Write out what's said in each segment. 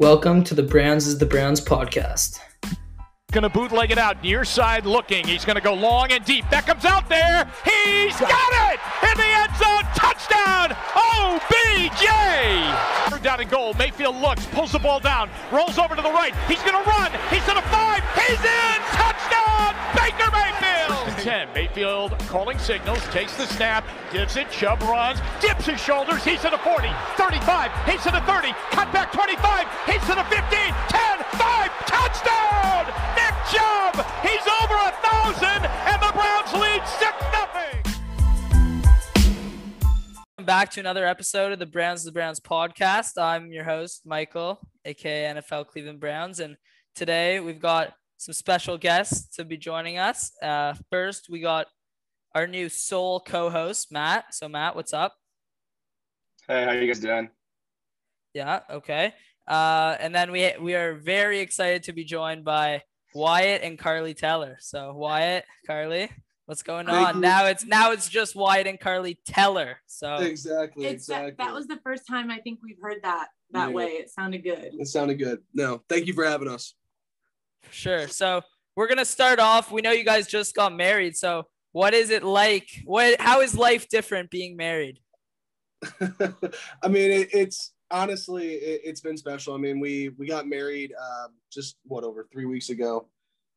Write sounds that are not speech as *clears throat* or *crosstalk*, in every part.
Welcome to the Browns is the Browns podcast. Going to bootleg it out, near side looking. He's going to go long and deep. That comes out there. He's got it in the end zone. Touchdown, OBJ. Third down and goal. Mayfield looks, pulls the ball down, rolls over to the right. He's going to run. He's going to five. He's in. Touchdown, Baker Mayfield. 10. Mayfield calling signals, takes the snap, gives it. Chubb runs, dips his shoulders. He's to the 40, 35. He's to the 30. Cut back 25. He's to the 15, 10, 5. Touchdown, Nick Chubb. He's over a thousand, and the Browns lead six nothing. Welcome back to another episode of the Browns the Browns podcast. I'm your host, Michael, aka NFL Cleveland Browns, and today we've got some special guests to be joining us. Uh, first, we got our new sole co-host, Matt. So, Matt, what's up? Hey, how you guys doing? Yeah, okay. Uh, and then we we are very excited to be joined by Wyatt and Carly Teller. So, Wyatt, Carly, what's going Thank on? you. Now it's now it's just Wyatt and Carly Teller. So, Exactly. It's exactly. that, that was the first time I think we've heard that that Yeah. way. It sounded good. It sounded good. No, thank you for having us. Sure. So we're gonna start off. We know you guys just got married. So what is it like? What? How is life different being married? *laughs* I mean, it, it's honestly, it, it's been special. I mean, we we got married um, just what over three weeks ago.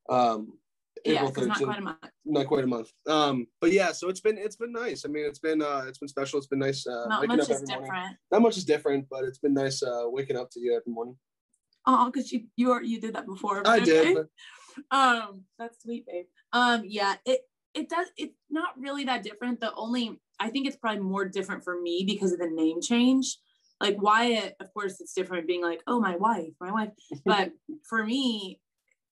Um, Yeah, April because not 13th. quite a month. not quite a month. Um, but yeah, so it's been it's been nice. I mean, it's been uh, it's been special. It's been nice. Uh, Not much up is every morning. different. Not much is different, but it's been nice uh, waking up to you every morning. Oh, because you you are, you did that before. I did. okay. but- *laughs* Um, that's sweet, babe. Um, yeah, it it does. It's not really that different. The only I think it's probably more different for me because of the name change. Like Wyatt, of course, it's different being like, oh, my wife, my wife. But *laughs* for me,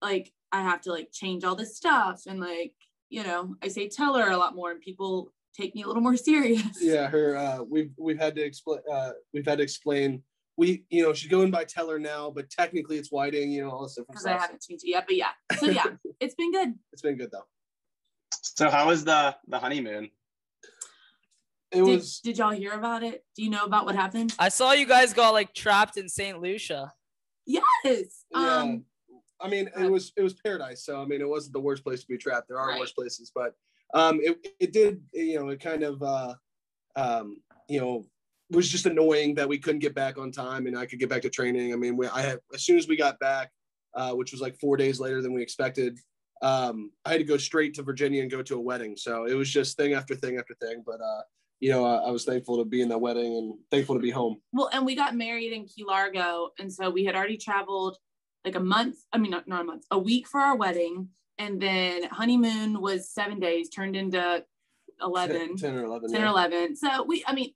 like I have to like change all this stuff and like you know I say tell her a lot more and people take me a little more serious. yeah her uh we've we've had to explain uh we've had to explain we you know she's going by teller now but technically it's whiting you know all this different because I stuff haven't changed it yet. But yeah, so yeah, *laughs* it's been good. it's been good though So how was the the honeymoon? it Did, was did y'all hear about it? Do you know about what happened? I saw you guys got like trapped in St. Lucia. Yes. yeah Um, i mean it was it was paradise so i mean it wasn't the worst place to be trapped there are Right. worse places but um it, it did you know it kind of uh um you know was just annoying that we couldn't get back on time and i could get back to training i mean we, i had as soon as we got back uh which was like four days later than we expected um i had to go straight to virginia and go to a wedding so it was just thing after thing after thing but uh you know uh, i was thankful to be in that wedding and thankful to be home well, and we got married in Key Largo, and so we had already traveled like a month. I mean, not, not a month, a week for our wedding, and then honeymoon was seven days, turned into 11, 10, 10 or 11 10 yeah. or 11. So we, I mean,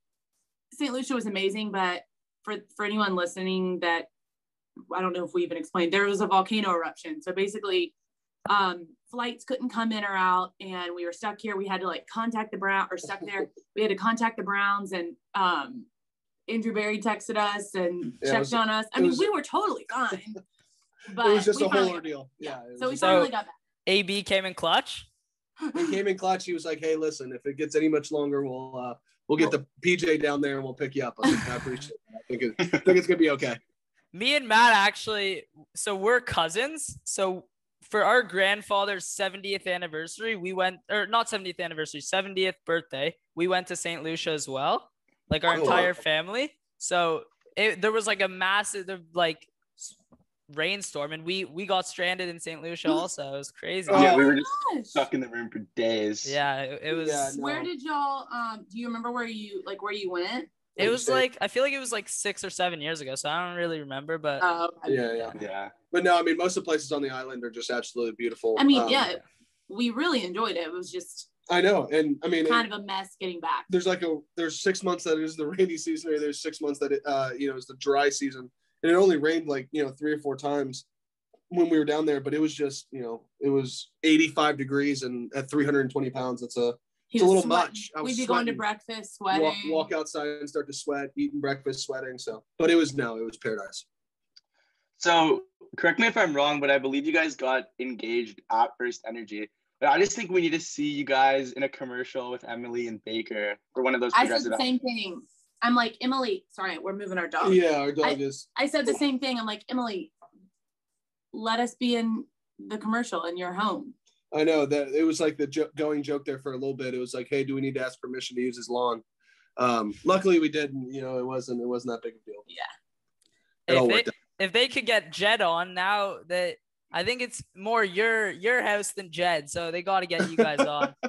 St. Lucia was amazing, but for for anyone listening that I don't know if we even explained, there was a volcano eruption. So basically, um, flights couldn't come in or out, and we were stuck here. We had to like contact the Brown or stuck there. *laughs* we had to contact the Browns, and um, Andrew Berry texted us and Yeah, checked was- on us. I mean, was- we were totally fine. *laughs* But it was just a whole ordeal yeah, it So we was- So- finally got back. AB came in clutch. he came in clutch. He was like, "Hey, listen, if it gets any much longer, we'll uh, we'll get the PJ down there and we'll pick you up." I, think, I appreciate it. I think, it, I think it's gonna be okay. *laughs* Me and Matt actually, so we're cousins. So for our grandfather's 70th anniversary, we went, or not 70th anniversary, 70th birthday, we went to St. Lucia as well, like our Oh. entire family. So it, there was like a massive, like, rainstorm and we we got stranded in St. Lucia also. It was crazy. Oh, yeah, we were just Gosh. stuck in the room for days. Yeah, it, it was Yeah, no. Where did y'all um do you remember where you like where you went? it was like I feel like it was like 6 or 7 years ago, so I don't really remember, but Oh, okay. Yeah, yeah. Yeah. But no, I mean, most of the places on the island are just absolutely beautiful. I mean, Um, yeah, we really enjoyed it. It was just I know, and I mean, kind it- of a mess getting back. there's like a there's six months that is the rainy season, or there's six months that it, uh, you know, is the dry season, and it only rained like you know three or four times when we were down there, but it was just you know it was 85 degrees and at 320 pounds, it's a He It's a little sweating. much. I was We'd be going to breakfast, sweating. walk, walk outside and start to sweat, eating breakfast, sweating. So, but it was no, it was paradise. So correct me if I'm wrong, but I believe you guys got engaged at First Energy. But I just think we need to see you guys in a commercial with Emily and Baker or one of those I said progressive. the same thing. I'm like, Emily, sorry, we're moving our dog. Yeah, our dog is. I said the same thing. I'm like, Emily, let us be in the commercial in your home. I know that it was like the jo- going joke there for a little bit. It was like, hey, do we need to ask permission to use his lawn? Um, luckily we didn't. You know, it wasn't it wasn't that big a deal. Yeah. It If they, out. if they could get Jed on now that I think it's more your your house than Jed, so they got to get you guys on. *laughs*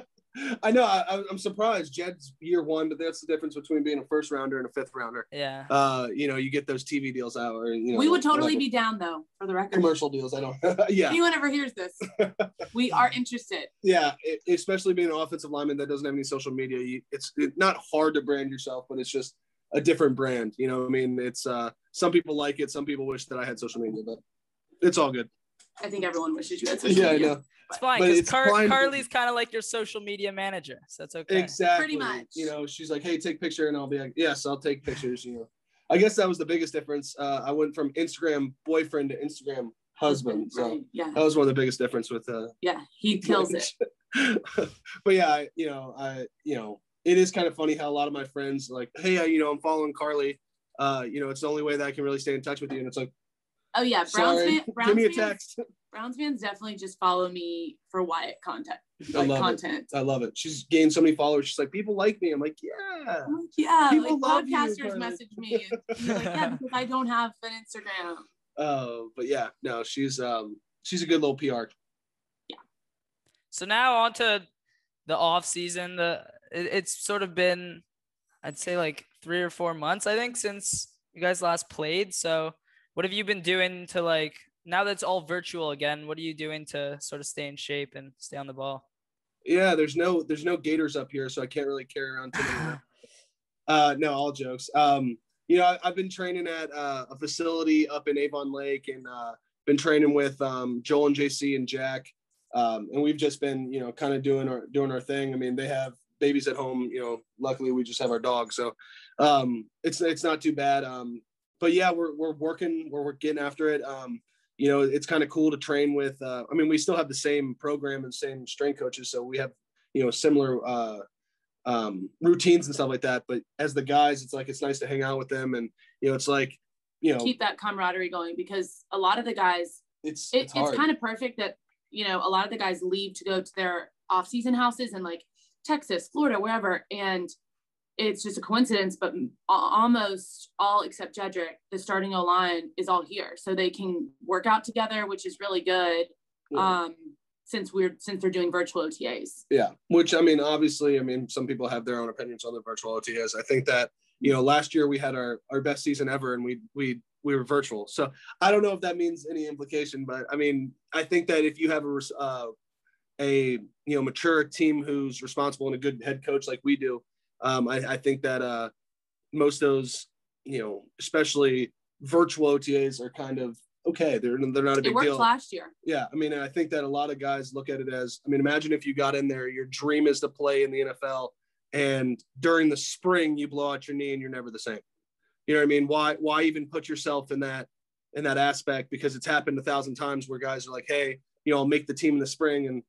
I know. I, I- I'm surprised. Jed's year one, but that's the difference between being a first rounder and a fifth rounder. Yeah. Uh, you know, you get those TV deals out, or you know, we would totally whatever. be down though, for the record. commercial deals. I don't. *laughs* yeah, Anyone ever hears this, *laughs* we are interested. yeah. It, especially being an offensive lineman that doesn't have any social media, you, it's it's not hard to brand yourself, but it's just a different brand. You know, what I mean, it's uh, some people like it, some people wish that I had social media, but it's all good. I think everyone wishes you had social Yeah, I know. It's fine But because it's Car- fine. Carly's kind of like your social media manager, so that's okay. Exactly. Pretty much. You know, she's like, "Hey, take picture," and I'll be like, "Yes, I'll take pictures." You know, I guess that was the biggest difference. Uh, I went from Instagram boyfriend to Instagram husband. So Right, Yeah. that was one of the biggest difference with uh, Yeah. He kills it. *laughs* but yeah, I, you know, I, you know, it is kind of funny how a lot of my friends are like, hey, I, you know, I'm following Carly. Uh, you know, it's the only way that I can really stay in touch with you. And it's like, Oh yeah. Browns, sorry, fan, Browns give me a fans, text. Browns fans definitely just follow me for Wyatt content. I Like love it. content. I love it. She's gained so many followers. She's like, people like me. I'm like, yeah. I'm like, yeah, People like love you, podcasters Carly. message me. And like, yeah, *laughs* because I don't have an Instagram. Uh, but yeah, no, she's um, she's a good little PR. Yeah. So now on to the off season. The it, it's sort of been, I'd say like three or four months, I think, since you guys last played. So what have you been doing to like now that it's all virtual again? What are you doing to sort of stay in shape and stay on the ball? Yeah, there's no there's no gators up here, so I can't really carry around too many. *laughs* uh, no, all jokes. Um, you know, I, I've been training at uh, a facility up in Avon Lake, and uh, been training with um, Joel and JC and Jack, um, and we've just been you know kind of doing our doing our thing. I mean, they have babies at home. You know, luckily we just have our dog, so um, it's it's not too bad. Um, but yeah, we're we're working, we're, we're getting after it. Um, you know, it's kind of cool to train with. Uh, I mean, we still have the same program and same strength coaches, so we have you know similar uh, um, routines and stuff like that. But as the guys, it's like it's nice to hang out with them, and you know, it's like you know, Keep that camaraderie going because a lot of the guys, it's it, it's it's, kind of perfect that you know a lot of the guys leave to go to their off-season houses in like Texas, Florida, wherever, and it's just a coincidence. But almost all except Jedrick, the starting O line is all here, so they can work out together, which is really good. Yeah. Um, since we're since they're doing virtual OTAs. Yeah, which I mean, obviously, I mean, some people have their own opinions on the virtual OTAs. I think that you know, last year we had our our best season ever, and we we we were virtual. So I don't know if that means any implication, but I mean, I think that if you have a uh, a you know mature team who's responsible and a good head coach like we do, um, I, I think that uh, most of those you know, especially virtual OTAs, are kind of okay. They're they're not a big It worked deal. last year. Yeah, I mean, I think that a lot of guys look at it as, I mean, imagine if you got in there, your dream is to play in the NFL, and during the spring you blow out your knee and you're never the same. You know what I mean? Why why even put yourself in that in that aspect? Because it's happened a thousand times where guys are like, hey, you know, I'll make the team in the spring, and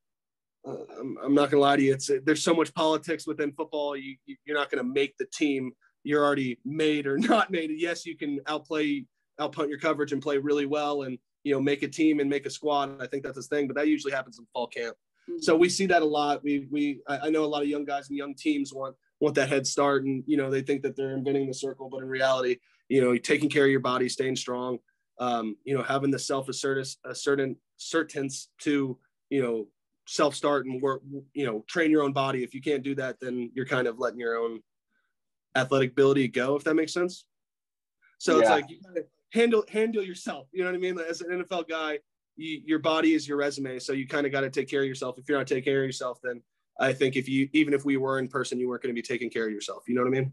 uh, I'm, I'm not gonna lie to you, it's there's so much politics within football. You you- you're not gonna make the team. You're already made or *laughs* not made. Yes, you can outplay outpunt your coverage and play really well and you know make a team and make a squad i think that's his thing but that usually happens in fall camp Mhm. so we see that a lot we we I, know a lot of young guys and young teams want want that head start and you know they think that they're inventing the circle but in reality you know taking care of your body staying strong um, you know having the self assertive a certain certainty to you know self start and work you know train your own body if you can't do that then you're kind of letting your own athletic ability go if that makes sense so it's like you gotta handle handle yourself you know what i mean as an nfl guy you, your body is your resume so you kind of got to take care of yourself if you're not taking care of yourself then i think if you even if we were in person you weren't going to be taking care of yourself you know what i mean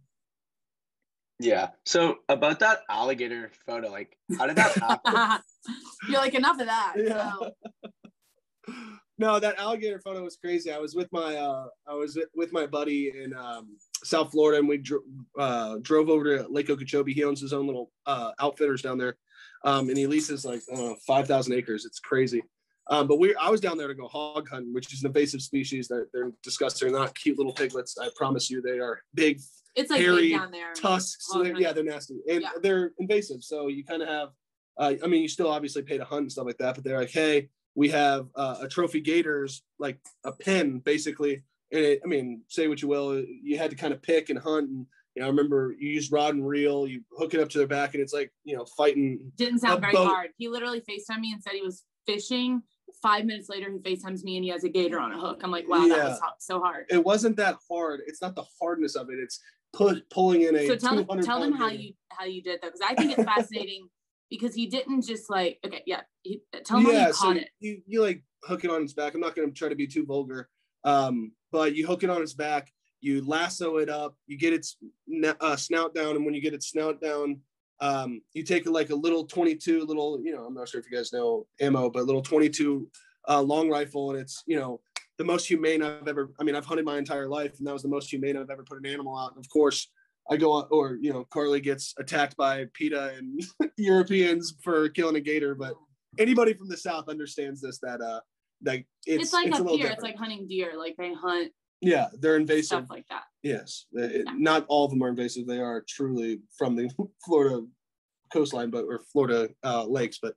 Yeah. So about that alligator photo, like how did that happen? *laughs* You're like enough of that. *laughs* Yeah. So, no, that alligator photo was crazy. I was with my uh, I was with my buddy in um, South Florida, and we dro- uh, drove over to Lake Okeechobee. He owns his own little uh, outfitters down there, um, and he leases like uh, five thousand acres. It's crazy. Um, but we, I was down there to go hog hunting, which is an invasive species that they're disgusting. They're not cute little piglets. I promise you, they are big, It's like hairy down there. tusks. Oh, they're- yeah, they're nasty and Yeah. they're invasive. So you kind of have, uh, I mean, you still obviously pay to hunt and stuff like that, but they're like, hey, we have uh, a trophy gators, like a pen, basically. And it, I mean, say what you will, you had to kind of pick and hunt. And you know, I remember you use rod and reel, you hook it up to their back, and it's like you know, fighting. Didn't sound very boat. hard. He literally FaceTimed me and said he was fishing. Five minutes later, he FaceTimes me and he has a gator on a hook. I'm like, wow, that was so hard. It wasn't that hard. It's not the hardness of it. It's put pulling in a. So tell 200 tell them how you how you did that because I think it's fascinating because he didn't just like okay yeah he, tell how yeah, you so caught it. you you like hook it on his back. I'm not going to try to be too vulgar, um, but you hook it on its back. You lasso it up. You get its uh, snout down, and when you get its snout down, um, you take like a little 22, little you know I'm not sure if you guys know ammo, but little 22 uh, long rifle, and it's you know the most humane I've ever. I mean, I've hunted my entire life, and that was the most humane I've ever put an animal out. And of course. I go on, or you know, Carly gets attacked by PETA and *laughs* Europeans for killing a gator, but anybody from the south understands this that uh like it's, It's, like it's a up here, it's like hunting deer. Like they hunt yeah they're invasive stuff like that. yes It- not all of them are invasive they are truly from the *laughs* florida coastline but or florida uh lakes but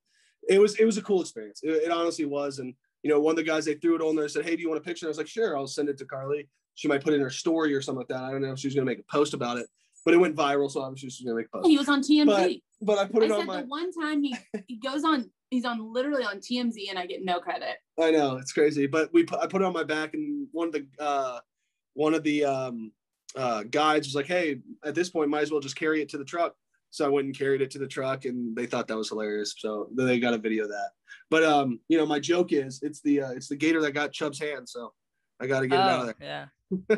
it was it was a cool experience. It, it honestly was and you know one of the guys they threw it on there said hey do you want a picture? I was like sure i'll send it to carly. She might put it in her story or something like that. I don't know if she's going to make a post about it but it went viral so obviously she's going to make a He was on TMZ. but i put I it on said my the one time he he goes on he's on literally on TMZ and I get no credit. I know it's crazy, but we put, I put it on my back, and one of the uh, one of the um, uh, guides was like, "Hey, at this point, might as well just carry it to the truck." So I went and carried it to the truck, and they thought that was hilarious. So then they got a video of that. But um, you know, my joke is it's the uh, it's the gator that got Chubb's hand, so I got to get it out Oh, of there. yeah.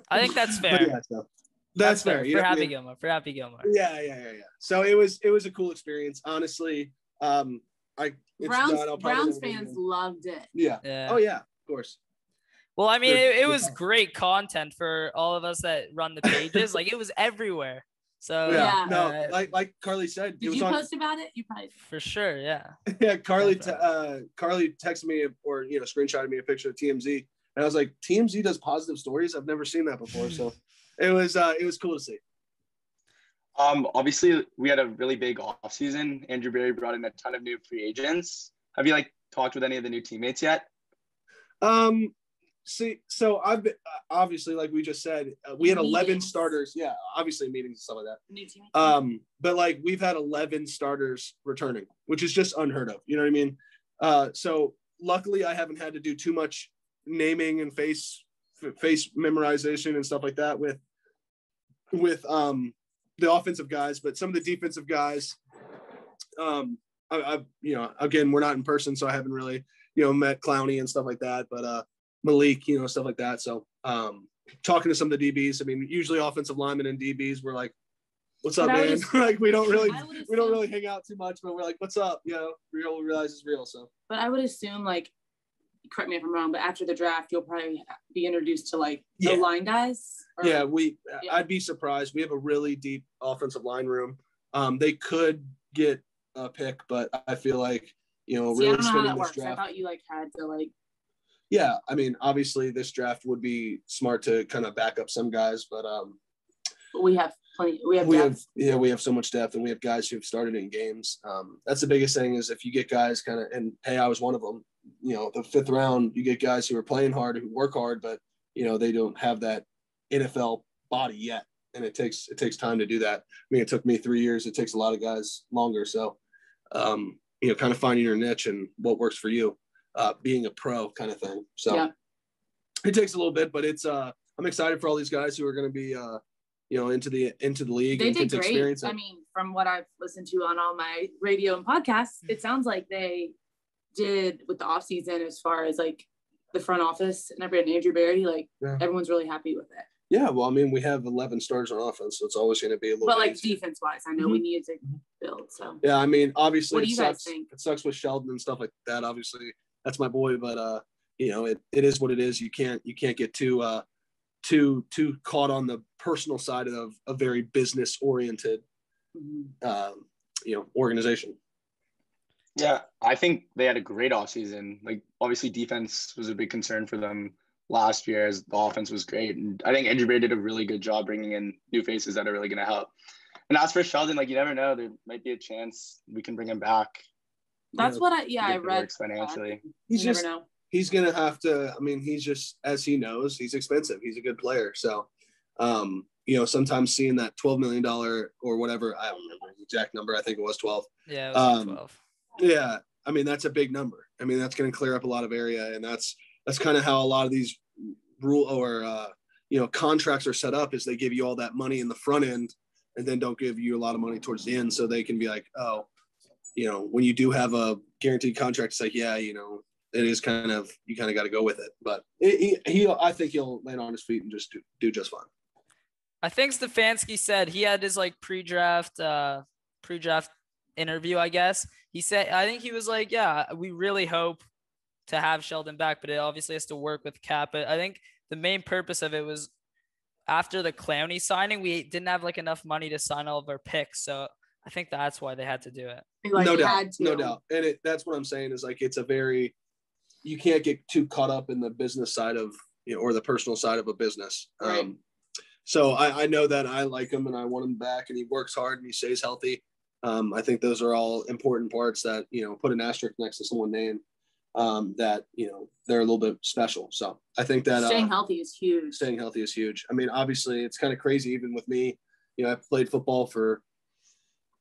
*laughs* I think that's But fair. yeah, so that's, fair. You for know, Happy yeah. Gilmore. For Happy Gilmore. Yeah, yeah, yeah, yeah. So it was it was a cool experience, honestly. Um, I it's Browns done. I'll Browns never it fans again. loved it. Yeah. Yeah. Oh yeah, of course. Well, I mean, it, it was great content for all of us that run the pages. like it was everywhere. So yeah, Yeah. no, uh, like like Carly said, it Did was you on. post about it? You probably for sure, yeah. *laughs* yeah, Carly, t- Definitely. uh, Carly texted me or you know screenshotted me a picture of TMZ, and I was like, TMZ does positive stories. I've never seen that before, so *laughs* it was uh, it was cool to see. Um, obviously, we had a really big off season. Andrew Berry brought in a ton of new free agents. Have you like talked with any of the new teammates yet? Um, see, so I've been, uh, obviously, like we just said, uh, we had eleven starters. Yeah, obviously meetings and stuff like that. new team. Um, but like we've had 11 starters returning, which is just unheard of. You know what I mean? Uh, so luckily I haven't had to do too much naming and face f- face memorization and stuff like that with with um the offensive guys, but some of the defensive guys, um, I, I you know again we're not in person, so I haven't really you know met Clowney and stuff like that, but uh Malik, you know stuff like that. So um talking to some of the DBs, I mean usually offensive linemen and DBs were like what's up, But I would man? assume- *laughs* like we don't really we don't really hang out too much, but we're like, what's up? You know, real realize is real. So But I would assume like correct me if I'm wrong, but after the draft you'll probably be introduced to like Yeah. the line guys. or- yeah, we Yeah. I'd be surprised. We have a really deep offensive line room. Um, they could get a pick, but I feel like you know See, I really don't know how spending that this works. I thought you like had to like Yeah, I mean, obviously this draft would be smart to kind of back up some guys, but um, but we have plenty we have we have yeah we have so much depth and we have guys who've started in games um, that's the biggest thing is if you get guys kind of and hey i was one of them you know the fifth round you get guys who are playing hard who work hard but you know they don't have that nfl body yet and it takes it takes time to do that i mean it took me three years it takes a lot of guys longer so um, you know kind of finding your niche and what works for you uh, being a pro kind of thing so Yeah. it takes a little bit but it's uh i'm excited for all these guys who are going to be uh you know into the into the league they and did get great. experience. I mean, from what I've listened to on all my radio and podcasts, it sounds like they did with the off season as far as like the front office and everyone, Andrew Berry, like Yeah. everyone's really happy with it. Yeah, well, I mean, we have 11 stars on offense, so it's always going to be a little. But bit like easier. defense wise, I know we needed to build. So yeah, I mean, obviously, What it do you guys sucks. think? It sucks with Sheldon and stuff like that. Obviously, that's my boy, but uh, you know, it, it is what it is. You can't you can't get too uh too too caught on the personal side of a very business oriented mhm. um, you know organization. Yeah, I think they had a great offseason. Like obviously defense was a big concern for them last year as the offense was great. And I think Andrew Berry did a really good job bringing in new faces that are really going to help. And as for Sheldon, like you never know, there might be a chance we can bring him back. That's what I yeah I read financially. He's just he's gonna have to. I mean, he's just as he knows, he's expensive. He's a good player, so um, you know, sometimes seeing that twelve million dollar or whatever I don't remember the exact number. I think it was twelve. Yeah, it was Um, twelve. Yeah, I mean that's a big number. I mean that's going to clear up a lot of area, and that's that's kind of how a lot of these rule or uh, you know contracts are set up. Is they give you all that money in the front end, and then don't give you a lot of money towards the end, so they can be like, oh, you know, when you do have a guaranteed contract, it's like, yeah, you know, it is kind of you kind of got to go with it. But he, he, I think he'll land on his feet and just do, do just fine. I think Stefanski said he had his like pre-draft uh pre-draft interview, I guess. He said I think he was like, yeah, we really hope to have Sheldon back, but it obviously has to work with cap. But I think the main purpose of it was after the Clowney signing, we didn't have like enough money to sign all of our picks. So I think that's why they had to do it. Like, no doubt, had to. no doubt, and it, that's what I'm saying is like it's a very you can't get too caught up in the business side of you know or the personal side of a business. Right. Um, so I, I know that I like him and I want him back, and he works hard and he stays healthy. Um, I think those are all important parts that you know put an asterisk next to someone name um, that you know they're a little bit special. So I think that Staying uh, healthy is huge. staying healthy is huge. I mean, obviously, it's kind of crazy even with me. You know, I played football for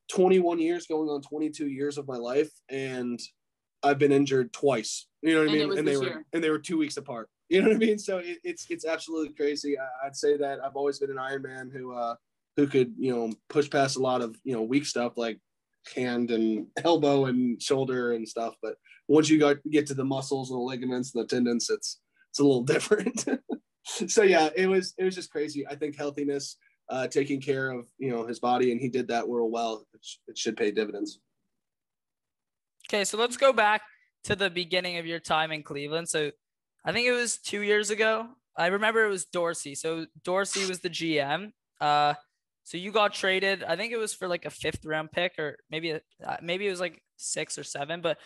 21 years, going on 22 years of my life, and I've been injured twice. You know what I mean? And they were year. and they were two weeks apart. You know what I mean? So it, it's it's absolutely crazy. I, I'd say that I've always been an Iron Man who uh who could you know push past a lot of you know weak stuff like hand and *laughs* elbow and shoulder and stuff. But once you got get to the muscles and the ligaments and the tendons, it's it's a little *laughs* different. so yeah, it was it was just crazy. I think healthiness, uh, taking care of you know his body, and he did that real well. It, sh- it should pay dividends. Okay, so let's go back to the beginning of your time in Cleveland. So I think it was two years ago. I remember it was Dorsey. So Dorsey was the GM. Uh, so you got traded. I think it was for like a fifth round pick, or maybe uh, maybe it was like six or seven. But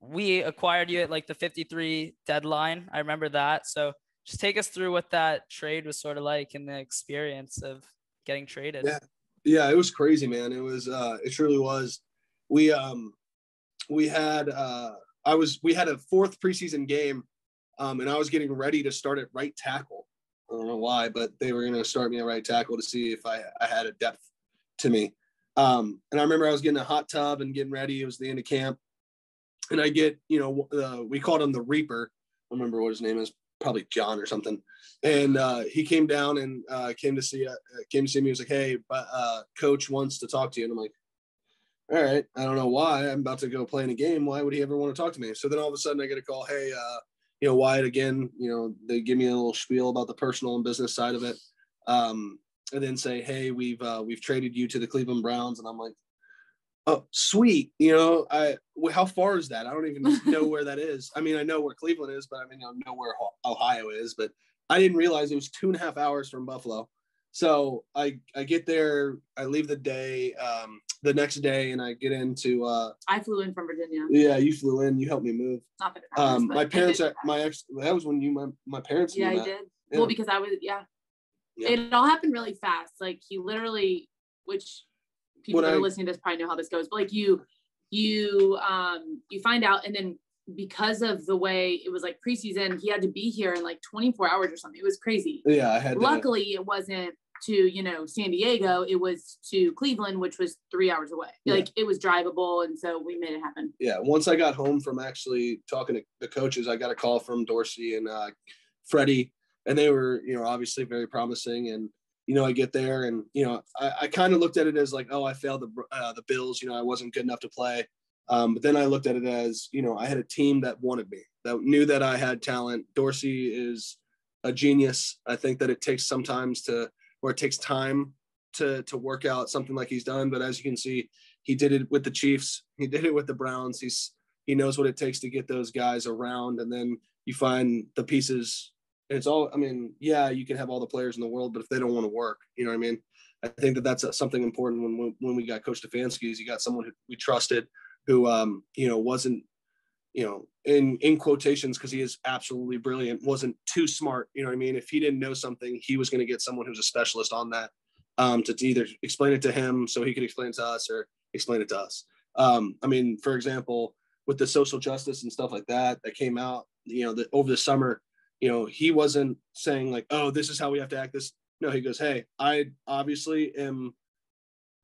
we acquired you at like the 53 deadline. I remember that. So just take us through what that trade was sort of like and the experience of getting traded. Yeah. Yeah, it was crazy, man. It was uh it truly was. We um we had uh I was we had a fourth preseason game um and I was getting ready to start at right tackle. I don't know why, but they were gonna start me at right tackle to see if I, I had a depth to me. Um and I remember I was getting a hot tub and getting ready. It was the end of camp. And I get, you know, uh, we called him the Reaper. I remember what his name is, probably John or something. And uh, he came down and uh, came to see uh, came to see me. He was like, "Hey, uh, coach wants to talk to you." And I'm like, "All right, I don't know why. I'm about to go play in a game. Why would he ever want to talk to me?" So then all of a sudden, I get a call. Hey, uh, you know, Wyatt again. You know, they give me a little spiel about the personal and business side of it, um, and then say, "Hey, we've uh, we've traded you to the Cleveland Browns." And I'm like, "Oh, sweet. You know, I well, how far is that? I don't even *laughs* know where that is. I mean, I know where Cleveland is, but I mean, I know where Ohio is, but I didn't realize it was two and a half hours from Buffalo. So I I get there, I leave the day, um, the next day, and I get into uh, I flew in from Virginia. yeah, you flew in, you helped me move. Not that Um, my parents, are, my ex, that was when you my my parents. Yeah, I that. did. Yeah. Well, because I was yeah. Yeah. It all happened really fast. Like he literally, which people that I- are listening to this probably know how this goes, but like you, you um you find out and then because of the way it was like preseason, he had to be here in like 24 hours or something. It was crazy. Yeah, I had. Luckily, it wasn't to you know San Diego. It was to Cleveland, which was three hours away. Yeah. Like it was drivable, and so we made it happen. yeah, once I got home from actually talking to the coaches, I got a call from Dorsey and uh, Freddie, and they were, you know, obviously very promising. And you know, I get there, and you know, I, I kind of looked at it as like, oh, I failed the uh, the Bills. You know, I wasn't good enough to play. Um, but then I looked at it as, you know, I had a team that wanted me, that knew that I had talent. Dorsey is a genius. I think that it takes sometimes to, or it takes time to to work out something like he's done. But as you can see, he did it with the Chiefs. He did it with the Browns. He's he knows what it takes to get those guys around, and then you find the pieces. And it's all. I mean, yeah, you can have all the players in the world, but if they don't want to work, you know what I mean. I think that that's uh, something important when when we got Coach Stefanski. Is you got someone who we trusted, who um, you know wasn't you know, in in quotations because he is absolutely brilliant, wasn't too smart. You know what I mean? If he didn't know something, he was going to get someone who's a specialist on that um, to either explain it to him so he could explain it to us or explain it to us. Um, I mean, for example, with the social justice and stuff like that that came out, you know, that over the summer, you know, he wasn't saying like, "Oh, this is how we have to act." This no, he goes, "Hey, I obviously am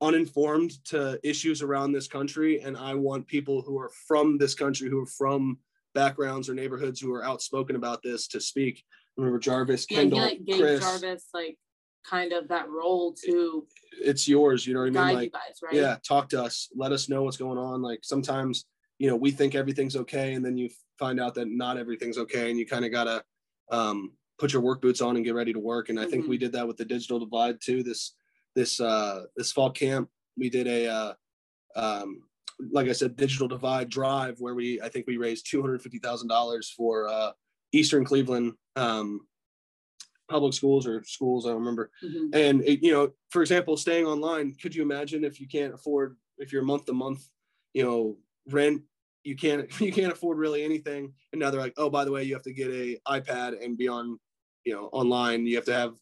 uninformed to issues around this country and i want people who are from this country who are from backgrounds or neighborhoods who are outspoken about this to speak. Remember jarvis Yeah, kendall like gave chris. Jarvis like kind of that role to it's yours you know what i mean? like guys, right? yeah talk to us let us know what's going on. Like sometimes you know we think everything's okay and then you find out that not everything's okay and you kind of gotta um, put your work boots on and get ready to work. And i think Mhm. we did that with the digital divide too this this uh this fall camp we did a uh um like i said digital divide drive where we i think we raised $250000 for uh eastern cleveland um public schools or schools i don't remember. Mhm. and it, you know for example staying online could you imagine if you can't afford if you're month to month you know rent you can't *laughs* you can't afford really anything. And now they're like oh by the way you have to get a ipad and be on you know online. You have to have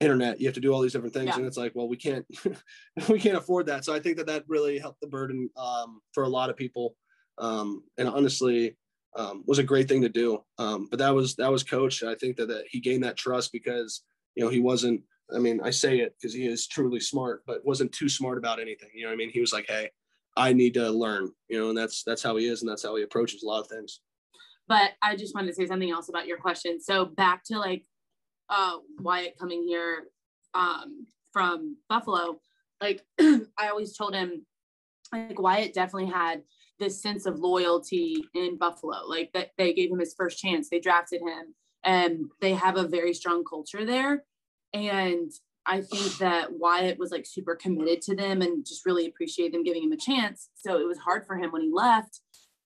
internet you have to do all these different things Yeah. and it's like well we can't *laughs* we can't afford that so i think that that really helped the burden um, for a lot of people um, and honestly um, was a great thing to do um, but that was that was coach i think that, that he gained that trust because you know he wasn't i mean i say it because he is truly smart but wasn't too smart about anything you know what i mean he was like hey i need to learn you know and that's that's how he is and that's how he approaches a lot of things But I just wanted to say something else about your question. So back to like uh Wyatt coming here um from Buffalo, like *clears throat* I always told him like Wyatt definitely had this sense of loyalty in Buffalo. Like that they gave him his first chance. They drafted him and they have a very strong culture there. And I think that Wyatt was like super committed to them and just really appreciated them giving him a chance. So it was hard for him when he left.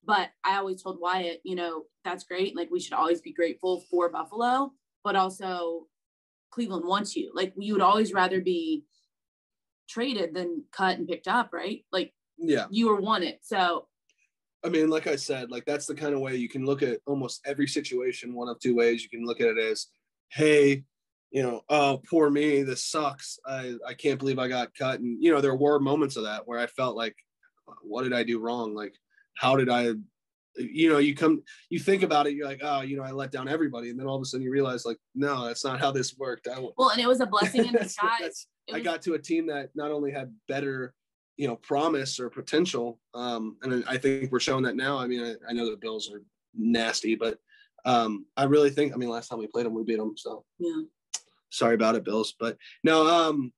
But I always told Wyatt, you know, that's great. Like we should always be grateful for Buffalo, but also Cleveland wants you. Like you would always rather be traded than cut and picked up, right? Like yeah you were wanted. So I mean, like I said, like that's the kind of way you can look at almost every situation one of two ways. You can look at it as, hey, you know, oh, poor me, this sucks. I, I can't believe I got cut. And, you know, there were moments of that where I felt like, what did I do wrong? Like, how did I, you know, you come, you think about it, you're like, oh, you know, I let down everybody. And then all of a sudden you realize, like, no, that's not how this worked. I, well, and it was a blessing in *laughs* disguise. I was- got to a team that not only had better, you know, promise or potential, um, and I think we're showing that now. I mean, I, I know the Bills are nasty, but um, I really think. I mean, last time we played them, we beat them. So yeah. sorry about it, Bills. But no, um,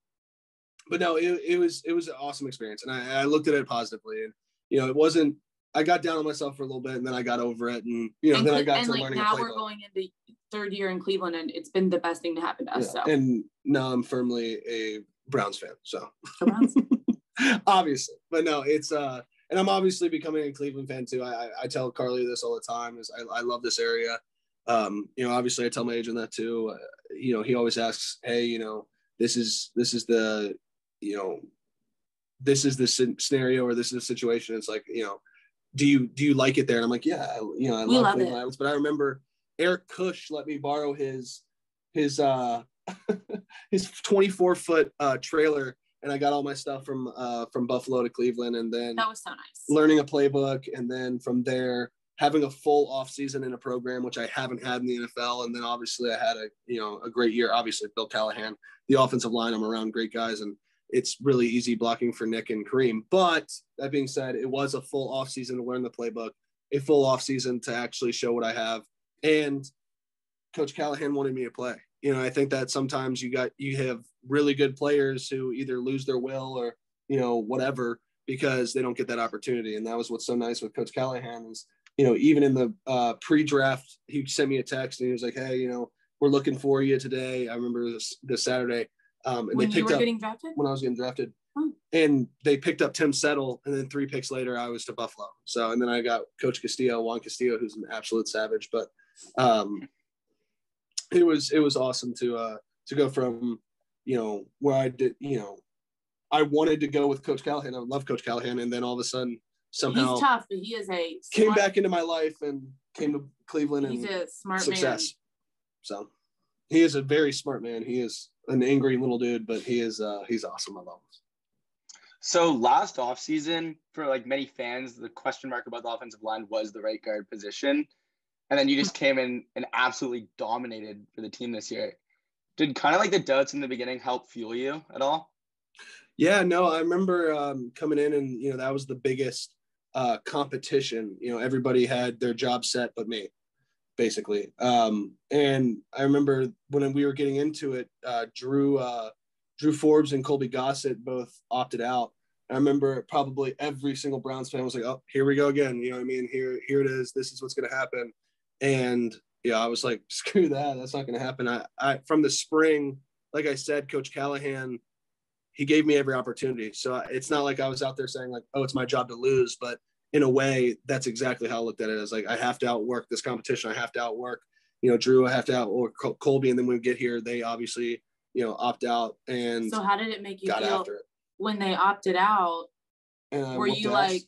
but no, it, it was it was an awesome experience, and I, I looked at it positively. And you know, it wasn't. I got down on myself for a little bit, and then I got over it, and you know, and, then I got and to like learning now we're going into third year in Cleveland and it's been the best thing to happen to us. Yeah, So And now I'm firmly a Browns fan. So Browns. *laughs* obviously, but no, it's uh, and I'm obviously becoming a Cleveland fan too. I I, I tell Carly this all the time. Is I, I love this area. Um, you know, obviously I tell my agent that too. Uh, you know, he always asks, hey, you know, this is this is the, you know, this is the scenario or this is the situation. It's like, you know, do you do you like it there? And I'm like, yeah, I, you know, I We love, love Cleveland it. Islands. But I remember Eric Kush let me borrow his his uh *laughs* his 24 foot uh trailer and I got all my stuff from uh from Buffalo to Cleveland and then that was so nice. learning a playbook and then from there having a full off season in a program which I haven't had in the NFL and then obviously I had a you know a great year obviously Bill Callahan the offensive line I'm around great guys and it's really easy blocking for Nick and Kareem but that being said it was a full off season to learn the playbook a full off season to actually show what I have and coach Callahan wanted me to play you know I think that sometimes you got you have really good players who either lose their will or you know whatever because they don't get that opportunity. And that was what's so nice with Coach Callahan is, you know, even in the uh, pre-draft, he sent me a text and he was like, "Hey, you know, we're looking for you today." I remember this this Saturday, um, and when they you picked were up getting drafted? when I was getting drafted, Oh. and they picked up Tim Settle, and then three picks later, I was to Buffalo. So, and then I got Coach Castillo, Juan Castillo, who's an absolute savage. But um, it was it was awesome to uh, to go from you know where I did you know I wanted to go with Coach Callahan. I love Coach Callahan, and then all of a sudden somehow He's tough, but he is a came back into my life and came to Cleveland He's and a smart success. So he is a very smart man. He is an angry little dude, but he is uh he's awesome. I love him. So last offseason, for like many fans, the question mark about the offensive line was the right guard position. And then you just came in and absolutely dominated for the team this year. Did kind of like the doubts in the beginning help fuel you at all? Yeah, no, I remember um, coming in and you know that was the biggest uh, competition. You know, everybody had their job set but me, basically. Um, and I remember when we were getting into it, uh, Drew uh, Drew Forbes and Colby Gossett both opted out. I remember probably every single Browns fan was like, "Oh, here we go again." You know what I mean? Here, here it is. This is what's going to happen. And yeah, I was like, *laughs* "Screw that. That's not going to happen." I, I from the spring, like I said, Coach Callahan he gave me every opportunity. So it's not like I was out there saying like, oh, it's my job to lose. But in a way, that's exactly how I looked at it. As like, I have to outwork this competition. I have to outwork, you know, Drew. I have to outwork Col- Colby. And then when we get here, they obviously, you know, opt out and So how did it make you got feel after it. when they opted out? And Were you like,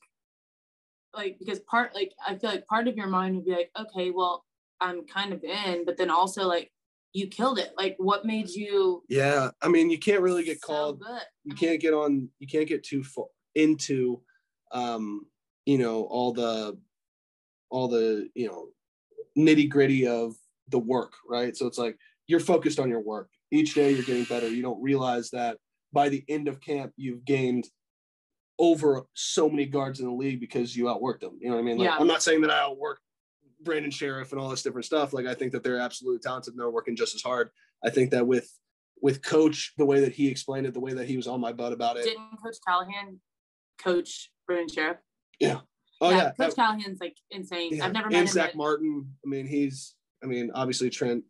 like because part like I feel like part of your mind would be like, okay, well, I'm kind of in, but then also like you killed it. Like, what made you yeah, I mean, you can't really get so called. good? you can't get on you can't get too far into um you know all the all the you know nitty gritty of the work right? So it's like you're focused on your work. Each day you're getting better. You don't realize that by the end of camp you've gained over so many guards in the league because you outworked them. You know what i mean? Like, Yeah. i'm not saying that i outworked Brandon Scherff and all this different stuff. Like i think that they're absolutely talented and they're working just as hard. I think that with with coach the way that he explained it the way that he was on my butt about it. Didn't Coach Callahan coach Brandon Scherff? Oh yeah, Coach Callahan's like insane. yeah. I've never and met him. Zack but- Martin. I mean, he's. I mean, obviously Trent,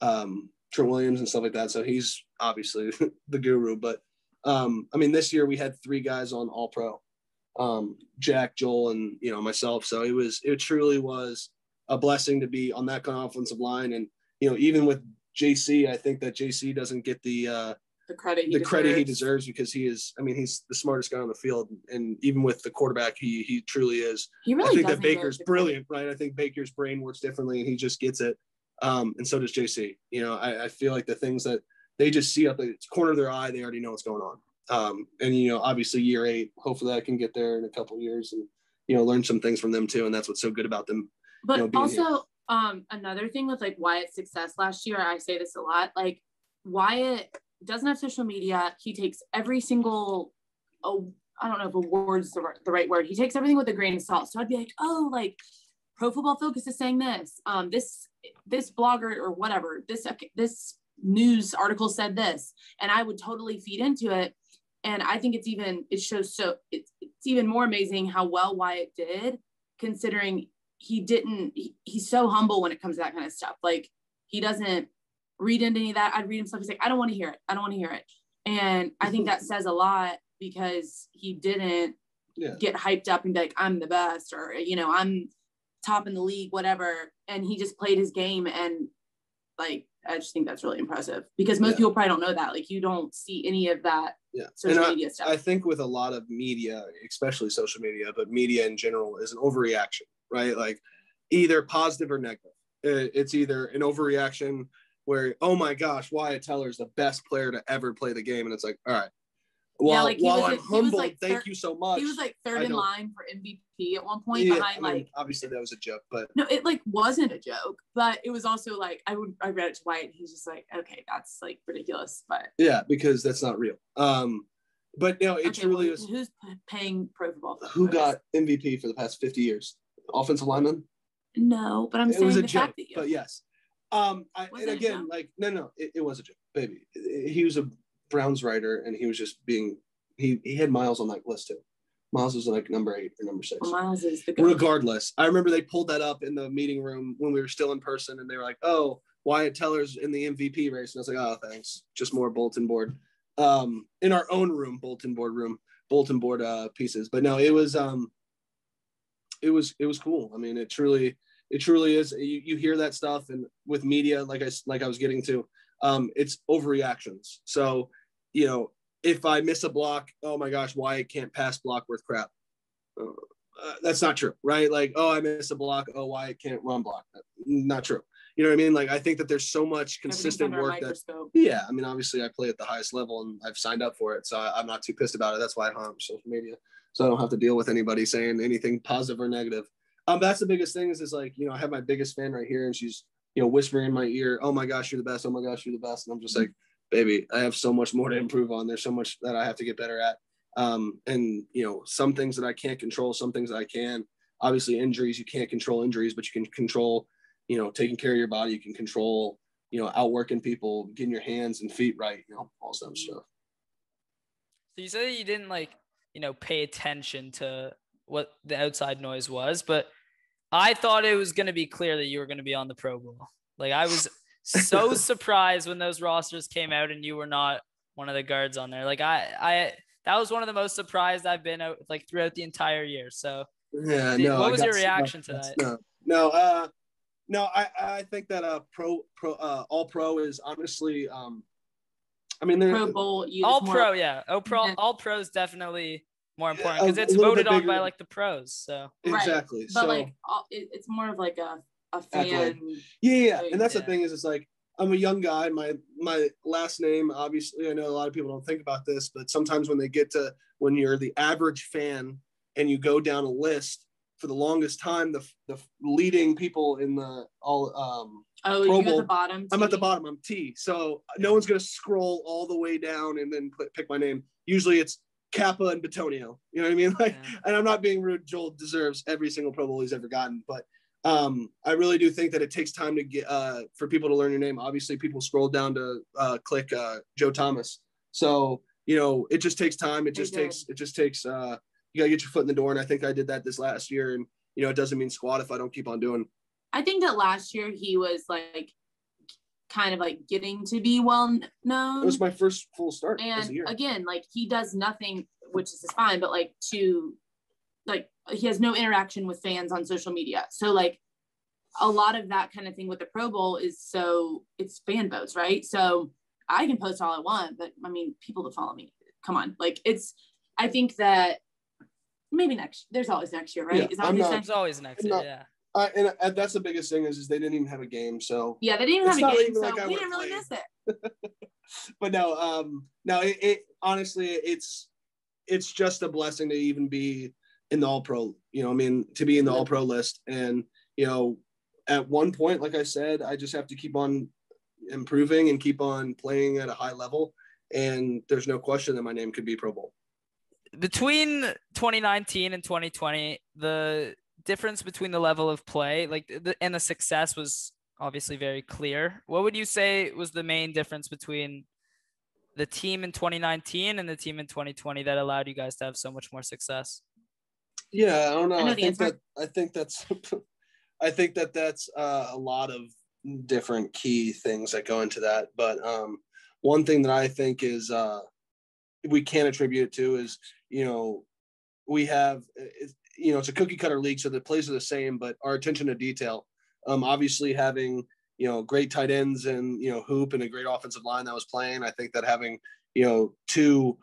um, Trent Williams and stuff like that. So he's obviously *laughs* the guru. But um, I mean, this year we had three guys on All Pro, um, Jack, Joel, and you know myself. So it was. It truly was a blessing to be on that kind of offensive line. And you know, even with JC, I think that JC doesn't get the uh, the credit he the credit he deserves. deserves because he is. I mean, he's the smartest guy on the field, and even with the quarterback, he he truly is. He really I think that Baker's brilliant, right? I think Baker's brain works differently, and he just gets it. Um, and so does JC. You know, I, I feel like the things that they just see out the corner of their eye, they already know what's going on. Um, and you know, obviously, year eight, hopefully, I can get there in a couple of years and you know learn some things from them too. And that's what's so good about them. But know, being here. also, um, another thing with like Wyatt's success last year, I say this a lot. Like Wyatt doesn't have social media. He takes every single, oh, I don't know if award's the, the right word. He takes everything with a grain of salt. So I'd be like, oh, like Pro Football Focus is saying this. Um, this this blogger or whatever this this news article said this, and I would totally feed into it. And I think it's even it shows so it's, it's even more amazing how well Wyatt did, considering he didn't he, he's so humble when it comes to that kind of stuff like he doesn't read into any of that i'd read him stuff he's like i don't want to hear it i don't want to hear it and i think that *laughs* says a lot because he didn't Yeah. get hyped up and be like i'm the best or you know i'm top in the league whatever and he just played his game and like i just think that's really impressive because most Yeah. people probably don't know that like you don't see any of that Yeah. social And I- media stuff I think with a lot of media, especially social media, but media in general is an overreaction, right? Like either positive or negative. It's either an overreaction where, oh my gosh, Wyatt Teller is the best player to ever play the game. And it's like, all right. While, like, he while was I'm a- he was, humbled, like, thank you so much. he was like third in line for mvp at one point Yeah, behind I mean, like obviously that was a joke, but no, it like wasn't a joke, but it was also like I would I read it to Wyatt and he's just like, okay, that's like ridiculous. But yeah, because that's not real. Um, but no, it okay, truly well, was who's paying pro football? who got MVP for the past 50 years? Offensive lineman? no, but I'm it saying was a the joke, fact that you but yes. Um, I, and again, like no, no, it, it was a joke, baby. He was a Browns writer, and he was just being he he had Myles on that list too. Myles was like number eight or number six. well, Myles is the goat. Regardless, I remember they pulled that up in the meeting room when we were still in person, and they were like, "Oh, Wyatt Teller's in the MVP race," and I was like, "Oh, thanks, just more bulletin board." Um, in our own room, bulletin board room, bulletin board uh pieces. But no, it was um, it was it was cool. I mean, it truly it truly is. You, you hear that stuff, and with media, like I like I was getting to, um, it's overreactions. So, you know, if I miss a block, oh my gosh, Wyatt can't pass block worth crap. Uh, uh, that's not true, right? Like, oh, I missed a block. Oh, Wyatt can't run block? Not true. You know what I mean? Like, I think that there's so much consistent work that, yeah, I mean, obviously I play at the highest level and I've signed up for it. So I, am not too pissed about it. That's why I don't social media. So I don't have to deal with anybody saying anything positive or negative. Um, that's the biggest thing is, is like, you know, I have my biggest fan right here and she's, you know, whispering in my ear, oh my gosh, you're the best. Oh my gosh, you're the best. And I'm just like, baby, I have so much more to improve on. There's so much that I have to get better at. Um, and, you know, some things that I can't control, some things that I can. Obviously, injuries, you can't control injuries, but you can control, you know, taking care of your body. You can control, you know, outworking people, getting your hands and feet right, you know, all that stuff. So you said you didn't like, you know, pay attention to what the outside noise was, but I thought it was going to be clear that you were going to be on the Pro Bowl. Like I was so *laughs* surprised when those rosters came out and you were not one of the guards on there. Like I, I that was one of the most surprised I've been out like throughout the entire year. So yeah, no. What was your reaction to that? No, no, uh, no. I I think that uh pro pro uh all pro is honestly um, I mean Pro Bowl all pro yeah oh pro all pros definitely more important because it's voted on by like the pros. So exactly. Right. But so, like it, it's more of like a a fan. Yeah, yeah, and that's yeah. the thing is, it's like I'm a young guy. My my last name, obviously, I know a lot of people don't think about this, but sometimes when they get to when you're the average fan and you go down a list for the longest time, the the leading people in the all um oh Pro Bowl, at the bottom. T? I'm at the bottom. I'm T. So no one's gonna scroll all the way down and then put, pick my name. Usually it's Kappa and Bitonio. You know what I mean? *laughs* Like, yeah. and I'm not being rude. Joel deserves every single Pro Bowl he's ever gotten, but um, I really do think that it takes time to get uh, for people to learn your name. Obviously, people scroll down to uh, click uh, Joe Thomas. So you know, it just takes time. It just takes it just takes uh, you gotta get your foot in the door. And I think I did that this last year. And you know, it doesn't mean squat if I don't keep on doing. I think that last year he was like kind of like getting to be well known. It was my first full start. And again, like he does nothing, which is fine, but like to like he has no interaction with fans on social media. So like a lot of that kind of thing with the Pro Bowl is so it's fan votes, right? So I can post all I want, but I mean, people that follow me, come on, like it's. I think that maybe next. There's always next year, right? Yeah, is that I'm not, There's always next year, yeah. Uh, and, and, that's the biggest thing is, is they didn't even have a game. So yeah, they didn't even have a game, so like we didn't really miss it. *laughs* but no, um, no, it, it honestly, it's it's just a blessing to even be in the all pro, you know, I mean, to be in the all pro list. And, you know, at one point, like I said, I just have to keep on improving and keep on playing at a high level. And there's no question that my name could be Pro Bowl. Between 2019 and 2020, the difference between the level of play, like the, and the success was obviously very clear. What would you say was the main difference between the team in 2019 and the team in 2020 that allowed you guys to have so much more success? Yeah, I don't know. I, know I think that I think that's *laughs* I think that that's uh, a lot of different key things that go into that. But um, one thing that I think is uh, we can attribute it to is you know we have you know it's a cookie cutter league, so the plays are the same, but our attention to detail. Um, obviously having you know great tight ends and you know hoop and a great offensive line that was playing. I think that having you know two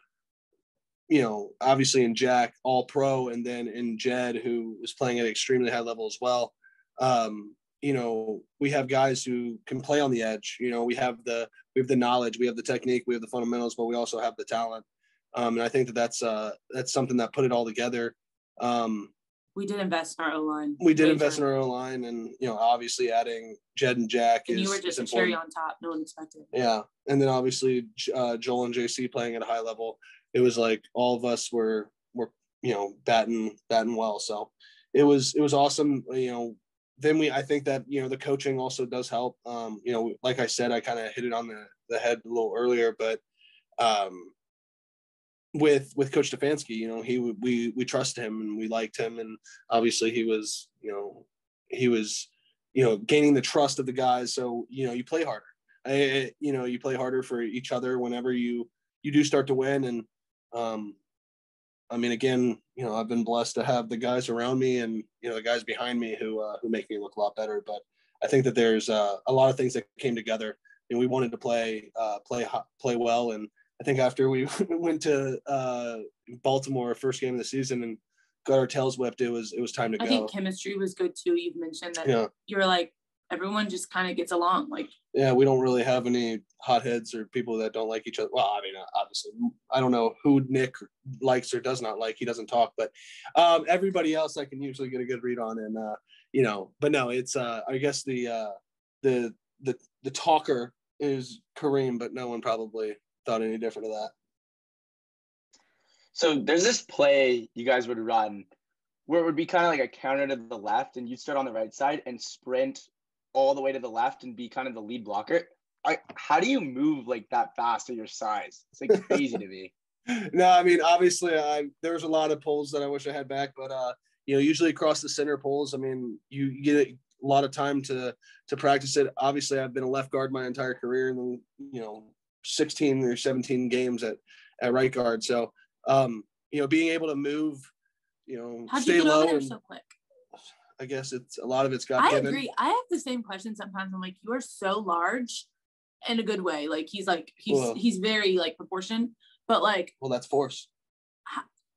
you know, obviously in Jack, all pro, and then in Jed, who was playing at an extremely high level as well. Um, you know, we have guys who can play on the edge. You know, we have the we have the knowledge, we have the technique, we have the fundamentals, but we also have the talent. Um, and I think that that's uh, that's something that put it all together. Um, we did invest in our O line. We did invest in our O line, and you know, obviously adding Jed and Jack and is. You were just a cherry on top. No one expected. Yeah, and then obviously uh, Joel and JC playing at a high level it was like all of us were were you know batting batting well. So it was it was awesome. You know, then we I think that you know the coaching also does help. Um, you know, like I said, I kind of hit it on the the head a little earlier, but um, with with Coach Stefanski, you know, he we we trust him and we liked him, and obviously he was you know he was you know gaining the trust of the guys. So you know you play harder. I, you know you play harder for each other whenever you you do start to win and um, I mean, again, you know, I've been blessed to have the guys around me and you know the guys behind me who uh, who make me look a lot better. But I think that there's uh, a lot of things that came together. And we wanted to play uh, play play well, and I think after we *laughs* went to uh, Baltimore first game of the season and got our tails whipped, it was it was time to I go. I think chemistry was good too. You've mentioned that Yeah, you were like everyone just kind of gets along. Like yeah, we don't really have any hotheads or people that don't like each other. Well, I mean, obviously, I don't know who Nick likes or does not like. He doesn't talk, but um, everybody else I can usually get a good read on, and uh, you know, but no, it's uh, I guess the uh, the the the talker is Kareem, but no one probably thought any different of that. So there's this play you guys would run where it would be kind of like a counter to the left, and you'd start on the right side and sprint all the way to the left and be kind of the lead blocker. I, how do you move like that fast at your size? It's like crazy to me. *laughs* no, I mean obviously I there was a lot of pulls that I wish I had back, but uh, you know, usually across the center pulls, I mean, you, you get a lot of time to to practice it. Obviously, I've been a left guard my entire career, and then you know, 16 or 17 games at at right guard. So, um, you know, being able to move, you know, how'd stay you low, over there and so quick? I guess it's a lot of it's got I given. agree. I have the same question sometimes. I'm like, you are so large in a good way. Like he's like he's Well- he's very like proportioned, but like Well, that's force.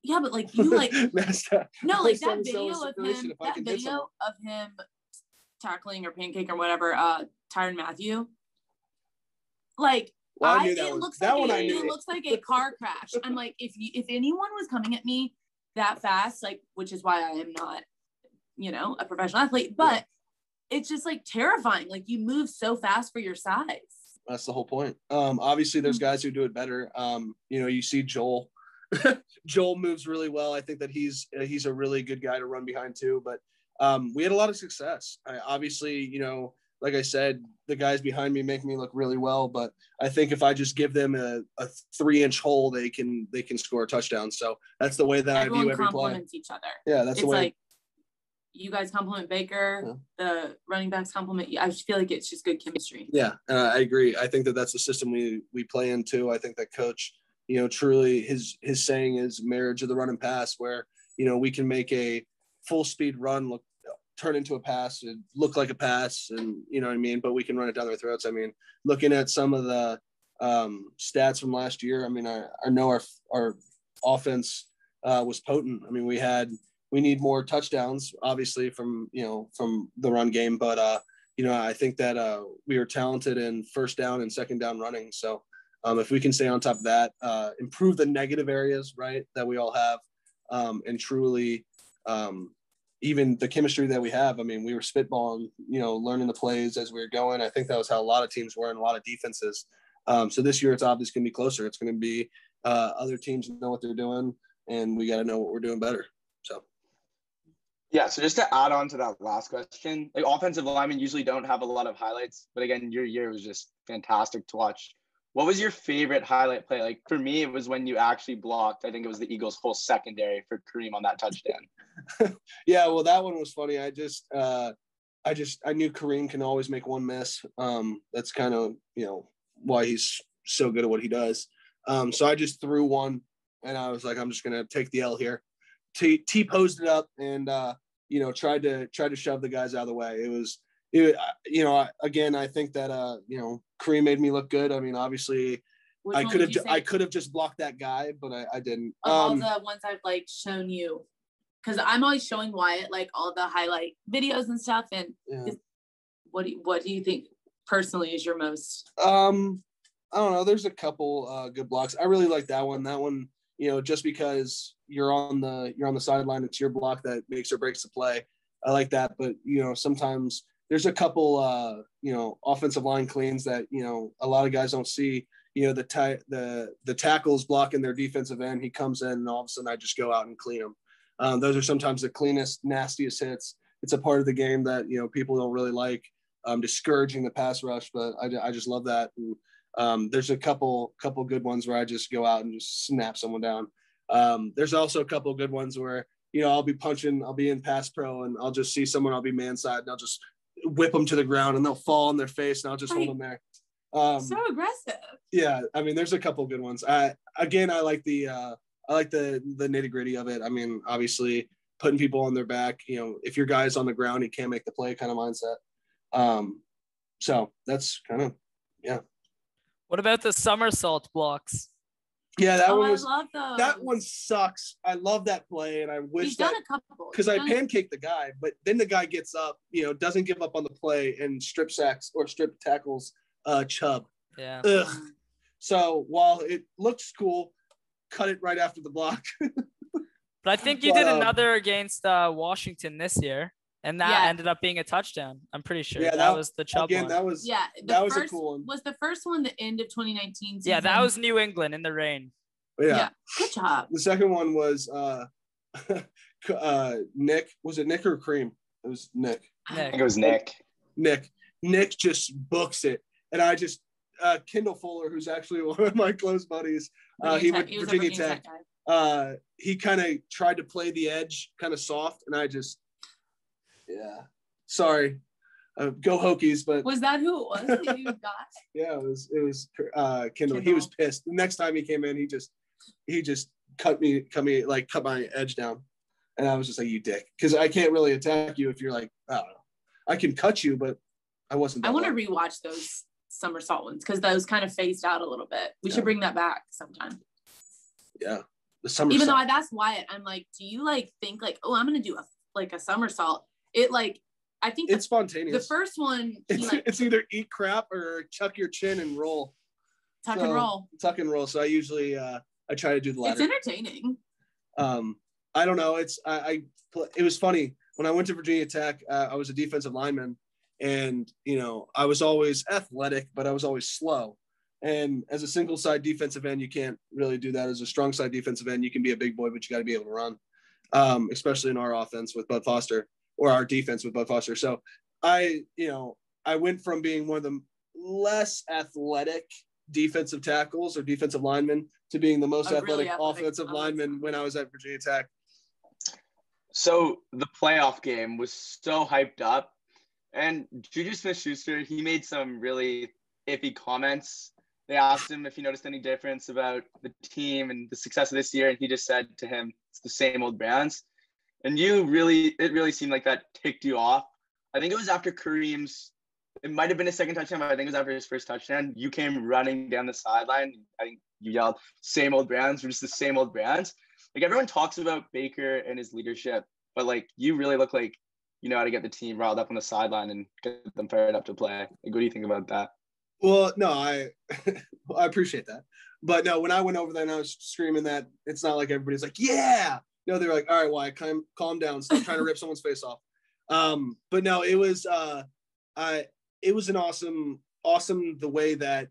yeah, but like you like *laughs* no like that video of him that video of him tackling or pancake or whatever uh Tyrann Mathieu. Like Well, I I, knew it that was looks that like one. a, I knew. it looks like a car crash. I'm like, if you if anyone was coming at me that fast, like which is why I am not, you know, a professional athlete, but it's just like terrifying. Like you move so fast for your size. That's the whole point. Um, obviously, there's guys who do it better. Um, you know, you see Joel. *laughs* Joel moves really well. I think that he's he's a really good guy to run behind too. But um, we had a lot of success. I, obviously, you know, like I said, the guys behind me make me look really well. But I think if I just give them a, a three inch hole, they can they can score a touchdown. So that's the way that I Everyone view every play. complements each other. Yeah, that's it's the way. like you guys compliment Baker, the running backs compliment you. I just feel like it's just good chemistry. Yeah, uh, I agree. I think that that's the system we we play into. I think that coach, you know, truly his his saying is marriage of the run and pass, where you know we can make a full speed run look turn into a pass and look like a pass, and you know what I mean. But we can run it down their throats. I mean, looking at some of the um, stats from last year, I mean, I, I know our our offense uh, was potent. I mean, we had we need more touchdowns, obviously from you know from the run game, but uh, you know, I think that uh, we are talented in first down and second down running. So um, if we can stay on top of that, uh, improve the negative areas, right, that we all have, um, and truly um, even the chemistry that we have. I mean, we were spitballing, you know, learning the plays as we were going. I think that was how a lot of teams were in a lot of defenses. Um, so this year, it's obviously going to be closer. It's going to be uh, other teams know what they're doing, and we got to know what we're doing better. So. Yeah, so just to add on to that last question, like offensive linemen usually don't have a lot of highlights, but again, your year was just fantastic to watch. What was your favorite highlight play? Like for me, it was when you actually blocked. I think it was the Eagles' whole secondary for Kareem on that touchdown. *laughs* yeah, well, that one was funny. I just, uh, I just, I knew Kareem can always make one miss. Um, that's kind of, you know, why he's so good at what he does. Um, so I just threw one, and I was like, I'm just gonna take the L here. T posed it up, and uh, you know, tried to tried to shove the guys out of the way. It was, it, you know, again, I think that uh, you know, Kareem made me look good. I mean, obviously, Which I could have, you I could have just blocked that guy, but I, I didn't. of all Um, the ones I've like shown you, because I'm always showing Wyatt like all the highlight videos and stuff. And yeah. what do you, what do you think personally is your most? Um, I don't know. There's a couple uh, good blocks. I really like that one. That one, you know, just because you're on the you're on the sideline, it's your block that makes or breaks the play. I like that, but you know, sometimes there's a couple, uh, you know, offensive line cleans that you know a lot of guys don't see. You know, the ti- the the tackles blocking their defensive end. He comes in, and all of a sudden, I just go out and clean him. Um, those are sometimes the cleanest, nastiest hits. It's a part of the game that you know people don't really like. Um, discouraging the pass rush, but I, I just love that. And, um, there's a couple couple good ones where I just go out and just snap someone down. Um, there's also a couple good ones where you know I'll be punching, I'll be in pass pro, and I'll just see someone, I'll be man side, and I'll just whip them to the ground, and they'll fall on their face, and I'll just hold them there. Um, so aggressive. yeah, I mean, there's a couple good ones. I again, I like the uh, I like the the nitty gritty of it. I mean, obviously putting people on their back. You know, if your guy's on the ground, he can't make the play kind of mindset. Um, so that's kind of yeah. What about the somersault blocks? Yeah, that oh, one was I love those. that one sucks. I love that play, and I wish He's that done a couple. because I done- pancaked the guy, but then the guy gets up, you know, doesn't give up on the play and strip sacks or strip tackles uh Chubb. Yeah. Ugh. So while it looks cool, cut it right after the block. *laughs* But I think you But, did um, another against uh, Washington this year, and that Yeah. ended up being a touchdown. I'm pretty sure Yeah, that, that- was the Chubb Again, one. that was Yeah, the that was a first, cool one. Was the first one the end of 2019? yeah, that was New England in the rain. yeah. yeah. Good job. The second one was uh *laughs* uh Nick. Was it Nick or Kareem? It was Nick. I think it was Nick. Nick. Nick just books it. And I just uh Kendall Fuller, who's actually *laughs* one of my close buddies, uh he, Virginia would Tech- was Virginia Virginia Tech. guy. uh he kind of tried to play the edge kind of soft and i just yeah sorry uh, go hokies but Was that who it was that you *laughs* got? yeah it was it was uh kendall he was pissed the next time he came in he just he just cut me cut me like cut my edge down and i was just like you dick because i can't really attack you if you're like i don't know i can cut you but i wasn't I want to rewatch those somersault ones because those kind of phased out a little bit. We Yeah. should bring that back sometime. yeah the summer Even though I've asked Wyatt, I'm like, do you like think like, oh, I'm gonna do a like a somersault? It like, I think it's the, the first one, it's, like it's either eat crap or chuck your chin and roll. Tuck so- and roll. tuck and roll. So i usually uh i try to do the latter. It's entertaining. um i don't know. It's i, I it was funny. When i went to virginia tech uh, i was a defensive lineman and you know i was always athletic but i was always slow. And as a single side defensive end you can't really do that. As a strong side defensive end you can be a big boy but you got to be able to run um especially in our offense with bud foster or our defense with bud foster so i you know i went from being one of the less athletic defensive tackles or defensive linemen to being the most athletic, really athletic offensive offensive lineman when I was at Virginia Tech. So the playoff game was so hyped up, and Juju Smith-Schuster he made some really iffy comments. They asked him if he noticed any difference about the team and the success of this year, and he just said to him, "It's the same old Browns." And you really, it really seemed like that ticked you off. I think it was after Kareem's. It might have been his second touchdown, but I think it was after his first touchdown. You came running down the sideline. I think you yelled, "Same old Browns." We're just the same old Browns like everyone talks about Baker and his leadership, but like you really look like you know how to get the team riled up on the sideline and get them fired up to play. Like, what do you think about that? Well, no, I *laughs* I appreciate that. But no, when I went over there and I was screaming that, it's not like everybody's like, yeah. No, they're like, all right, why calm, calm down. Stop trying to rip someone's face off. Um, but no, it was uh I it was an awesome, awesome the way that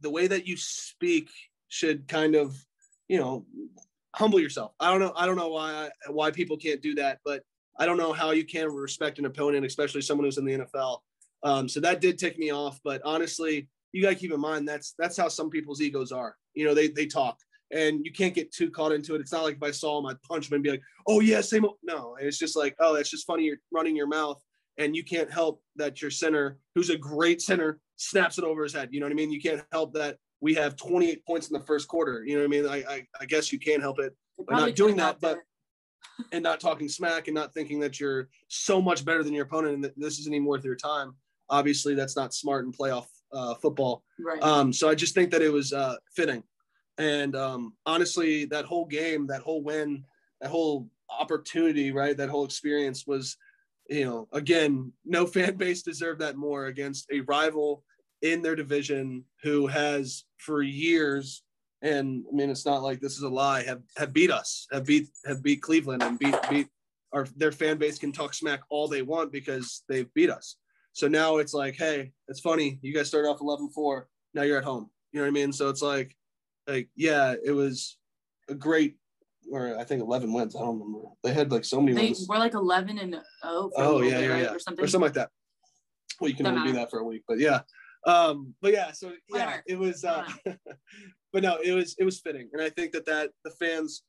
the way that you speak should kind of, you know, humble yourself. I don't know. I don't know why why people can't do that, but I don't know how you can respect an opponent, especially someone who's in the NFL. Um, so that did tick me off. But honestly, you gotta keep in mind that's that's how some people's egos are. You know, they they talk, and you can't get too caught into it. It's not like if I saw him, I'd punch him and be like, "Oh yeah, same." o-" No, it's just like, "Oh, that's just funny. You're running your mouth, and you can't help that your center, who's a great center, snaps it over his head. You know what I mean? You can't help that we have 28 points in the first quarter. You know what I mean? I I, I guess you can't help it We're not doing that, but- and not talking smack and not thinking that you're so much better than your opponent and that this isn't even worth your time. Obviously, that's not smart in playoff uh, football. right. Um, so I just think that it was uh, fitting. And um, honestly, that whole game, that whole win, that whole opportunity, right? That whole experience was, you know, again, no *laughs* fan base deserved that more against a rival in their division who has for years. And I mean, it's not like this is a lie. Have have beat us, have beat have beat Cleveland, and beat beat our their fan base can talk smack all they want because they've beat us. So now it's like, hey, it's funny. You guys started off 11-4. Now you're at home. You know what I mean? So it's like, like yeah, it was a great, or I think 11 wins. I don't remember. They had like so many they wins. were like 11 and 0 for a Oh yeah, yeah, right? yeah, or something. or something like that. Well, you can Doesn't only do that for a week, but yeah. Um, but yeah, so yeah, Whatever. it was. Uh, *laughs* but no, it was it was fitting, and I think that that the fans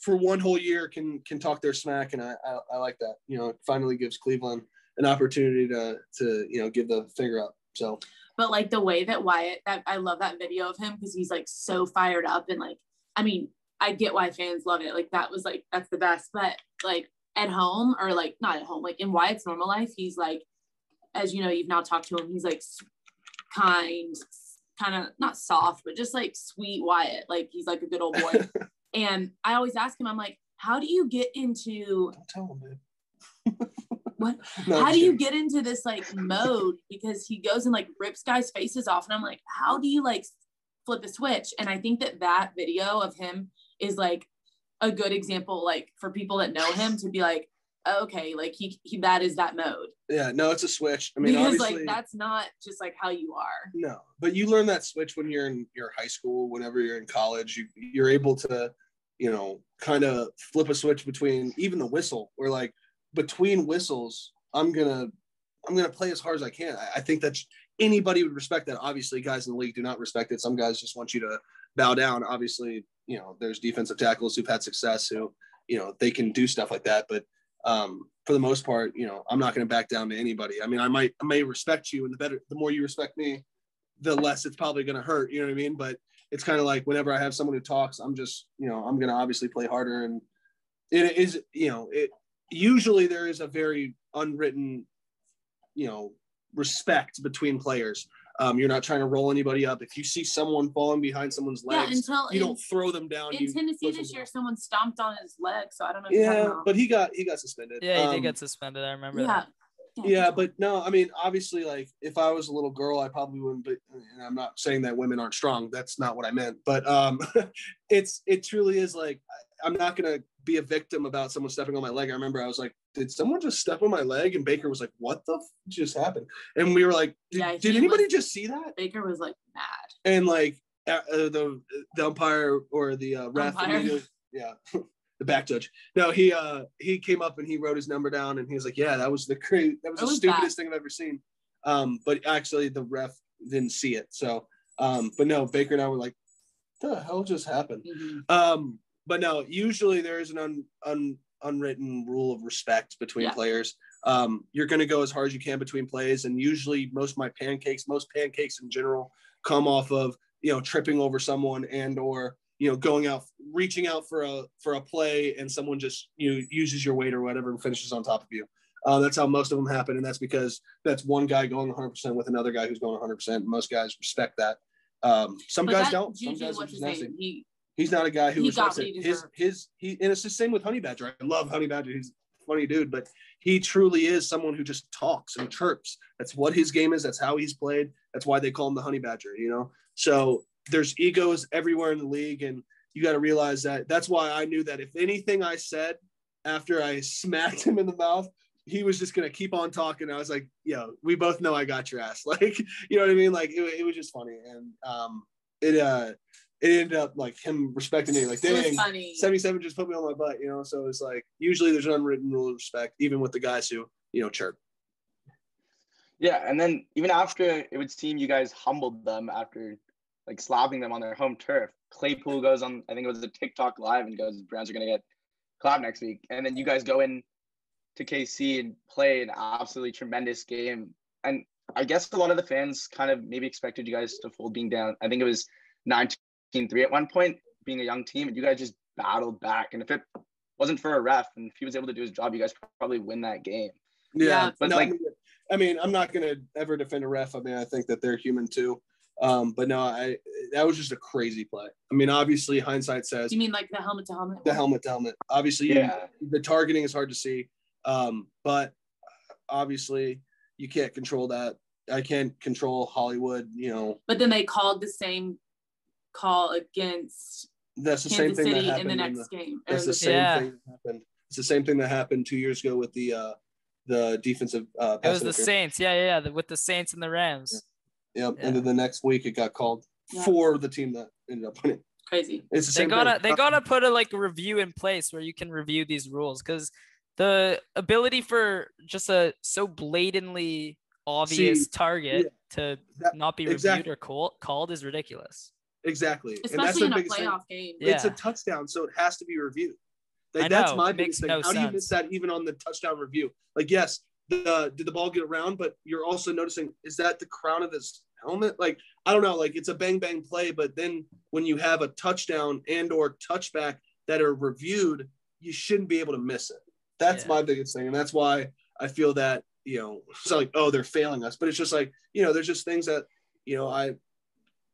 for one whole year can can talk their smack, and I I, I like that. You know, it finally gives Cleveland an opportunity to to you know give the finger up. So but like the way that Wyatt that I love that video of him because he's like so fired up and like I mean I get why fans love it like that was like that's the best but like at home or like not at home like in Wyatt's normal life he's like as you know you've now talked to him he's like kind kind of not soft, but just like sweet Wyatt. Like he's like a good old boy. *laughs* and I always ask him, I'm like, how do you get into Don't tell him. *laughs* what? *laughs* No, how do you get into this like mode? Because he goes and like rips guys' faces off, and I'm like, how do you like flip a switch? And I think that that video of him is like a good example, like for people that know him to be like, oh, okay, like he, he that is that mode. Yeah, no, it's a switch. I mean, because obviously, like that's not just like how you are. no, but you learn that switch when you're in your high school. Whenever you're in college, you you're able to, you know, kind of flip a switch between even the whistle, or like between whistles, I'm gonna I'm gonna play as hard as I can. I, I think that anybody would respect that. Obviously, guys in the league do not respect it. Some guys just want you to bow down. Obviously, you know, there's defensive tackles who've had success who, you know, they can do stuff like that. But um, for the most part, you know, I'm not going to back down to anybody. I mean, I might, I may respect you, and the better, the more you respect me, the less it's probably going to hurt. You know what I mean? But it's kind of like whenever I have someone who talks, I'm just, you know, I'm going to obviously play harder, and it is, you know, it usually there is a very unwritten, you know, respect between players. Um, you're not trying to roll anybody up. If you see someone falling behind someone's legs, Yeah, until you in, don't throw them down. in you Tennessee push this year, down. someone stomped on his leg. So I don't know. If you're talking Yeah, but he got he got suspended. Yeah, he Um, did get suspended. I remember yeah. that. yeah but no i mean obviously like if i was a little girl i probably wouldn't but and i'm not saying that women aren't strong that's not what i meant but um *laughs* it's it truly is like I- i'm not gonna be a victim about someone stepping on my leg. I remember i was like did someone just step on my leg? And baker was like what the f- just happened? And we were like did, Yeah, did anybody was- just see that? Baker was like mad. and like uh, the the umpire or the uh, ref yeah *laughs* the back judge. No he uh he came up and he wrote his number down and he was like yeah that was the crazy that was the was stupidest thing i've ever seen. Um but actually the ref didn't see it so um but no baker and i were like the hell just happened? Mhm. um but no usually there is an un, un unwritten rule of respect between Yeah. players. Um you're going to go as hard as you can between plays and usually most of my pancakes most pancakes in general come off of you know tripping over someone and or you know going out reaching out for a for a play and someone just you know uses your weight or whatever and finishes on top of you. Uh, that's how most of them happen and that's because that's one guy going 100% with another guy who's going 100% most guys respect that. Um, some But guys that don't. Some Juju, guys are just nasty. He He's not a guy who He respects got it. His his he and it's the same with Honey Badger. I love Honey Badger. He's a funny dude, but he truly is someone who just talks and chirps. That's what his game is. That's how he's played. That's why they call him the Honey Badger. You know, so there's egos everywhere in the league, and you got to realize that. That's why I knew that if anything I said after I *laughs* smacked him in the mouth, he was just gonna keep on talking. I was like, yo, we both know I got your ass. *laughs* Like, you know what I mean? Like, it, it was just funny, and um, it uh, it ended up like him respecting me. Like, dang, funny. 77 just put me on my butt, you know. So it's like usually there's an unwritten rule of respect, even with the guys who, you know, chirp. Yeah, and then even after it would seem you guys humbled them after like slapping them on their home turf. Claypool goes on, I think it was a TikTok live and goes, Browns are gonna get clapped next week. And then you guys go in to KC and play an absolutely tremendous game. And I guess a lot of the fans kind of maybe expected you guys to fold being down. I think it was 19-3 at one point, being a young team, and you guys just battled back. And if it wasn't for a ref and if he was able to do his job, you guys probably win that game. Yeah. But no, like- I, mean, I mean, I'm not gonna ever defend a ref. I mean, I think that they're human too. Um, but no, I that was just a crazy play. I mean, obviously hindsight says you mean like the helmet to helmet? the helmet to helmet. Obviously, you- Yeah. the targeting is hard to see. Um, but obviously you can't control that. I can't control Hollywood, you know, But then they called the same call against that's the same Kansas thing that City happened in the in next game. That's the the- same Yeah. thing that happened. It's the same thing that happened two years ago with the uh the defensive uh It was the. Saints. Yeah, yeah, yeah. With the Saints and the Rams. Yep. Yeah. And then the next week it got called Yeah. for the team that ended up winning. Crazy. It's the They same gotta thing. they gotta put a like a review in place where you can review these rules because the ability for just a so blatantly obvious See, target to That- not be reviewed exactly. or call, called is ridiculous. Exactly. and that's Especially the in a biggest thing. playoff game. Yeah. It's a touchdown, so it has to be reviewed. Like, I that's know, my it biggest makes thing. no How do you miss that even on the touchdown review? Like, yes, the did the ball get around, but you're also noticing is that the crown of his helmet? Like, I don't know. Like, it's a bang bang play, but then when you have a touchdown and or touchback that are reviewed, you shouldn't be able to miss it. That's Yeah. my biggest thing, and that's why I feel that you know it's not like oh they're failing us, but it's just like you know there's just things that you know I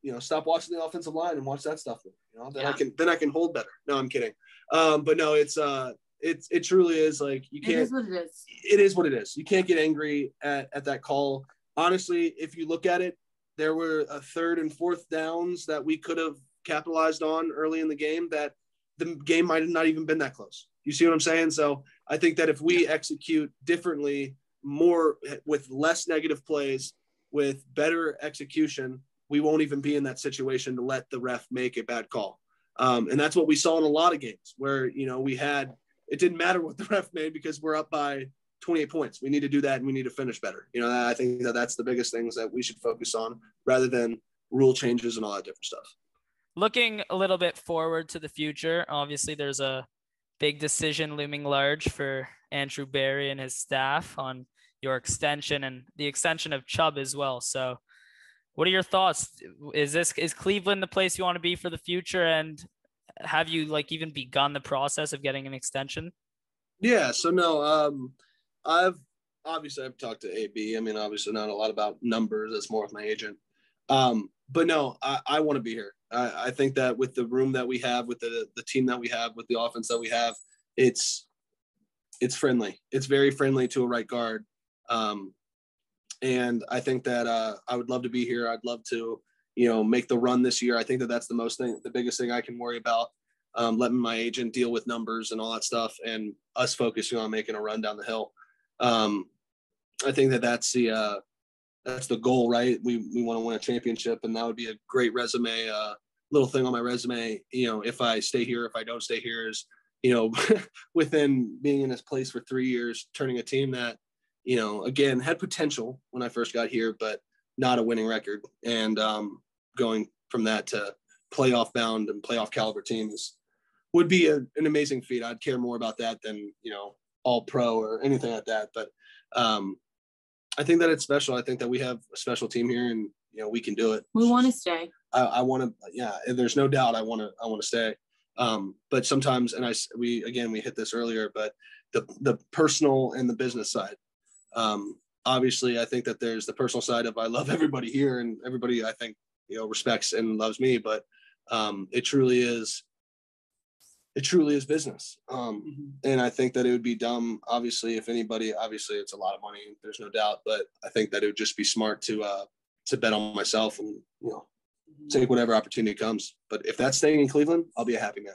you know, stop watching the offensive line and watch that stuff. You know, then I can then I can hold better. No, I'm kidding. Um, but no, it's uh, it's it truly is like you can't. is what it is. it is what it is. You can't get angry at, at that call. Honestly, if you look at it, there were a third and fourth downs that we could have capitalized on early in the game that the game might have not even been that close. You see what I'm saying? So I think that if we execute differently, more with less negative plays, with better execution, we won't even be in that situation to let the ref make a bad call. Um, and that's what we saw in a lot of games where, you know, we had, it didn't matter what the *laughs* ref made because we're up by 28 points. We need to do that and we need to finish better. You know, I think that that's the biggest things that we should focus on rather than rule changes and all that different stuff. Looking a little bit forward to the future, obviously there's a big decision looming large for Andrew Berry and his staff on your extension and the extension of Chubb as well. So, what are your thoughts? Is this is Cleveland the place you want to be for the future? And have you like even begun the process of getting an extension? Yeah. So no, um, I've obviously I've talked to AB. I mean, obviously not a lot about numbers. That's more with my agent. Um, but no, I, I want to be here. I, I think that with the room that we have, with the the team that we have, with the offense that we have, it's it's friendly. It's very friendly to a right guard. Um, and I think that uh, I would love to be here. I'd love to, you know, make the run this year. I think that that's the most thing, the biggest thing I can worry about. Um, letting my agent deal with numbers and all that stuff, and us focusing on making a run down the hill. Um, I think that that's the uh, that's the goal, right? We we want to win a championship, and that would be a great resume, uh, little thing on my resume. You know, if I stay here, if I don't stay here, is you know, *laughs* within being in this place for three years, turning a team that you know, again, had potential when I first got here, but not a winning record. And um, going from that to playoff bound and playoff caliber teams would be a, an amazing feat. I'd care more about that than, you know, all pro or anything like that. But um, I think that it's special. I think that we have a special team here and, you know, we can do it. We want to stay. I, I want to, yeah, and there's no doubt I want to, I want to stay. Um, but sometimes, and I, we, again, we hit this earlier, but the, the personal and the business side, um, obviously I think that there's the personal side of, I love everybody here and everybody I think, you know, respects and loves me, but, um, it truly is, it truly is business. Um, and I think that it would be dumb, obviously, if anybody, obviously it's a lot of money, there's no doubt, but I think that it would just be smart to, uh, to bet on myself and, you know, take whatever opportunity comes. But if that's staying in Cleveland, I'll be a happy man.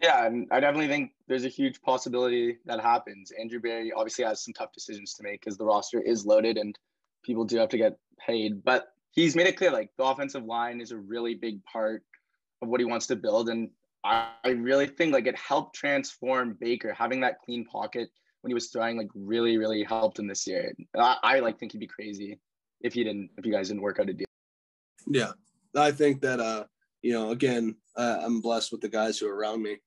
Yeah, and I definitely think there's a huge possibility that happens. Andrew Berry obviously has some tough decisions to make because the roster is loaded and people do have to get paid. But he's made it clear like the offensive line is a really big part of what he wants to build. And I, I really think like it helped transform Baker having that clean pocket when he was throwing like really, really helped him this year. I, I like think he'd be crazy if he didn't if you guys didn't work out a deal. Yeah, I think that uh, you know, again, uh, I'm blessed with the guys who are around me.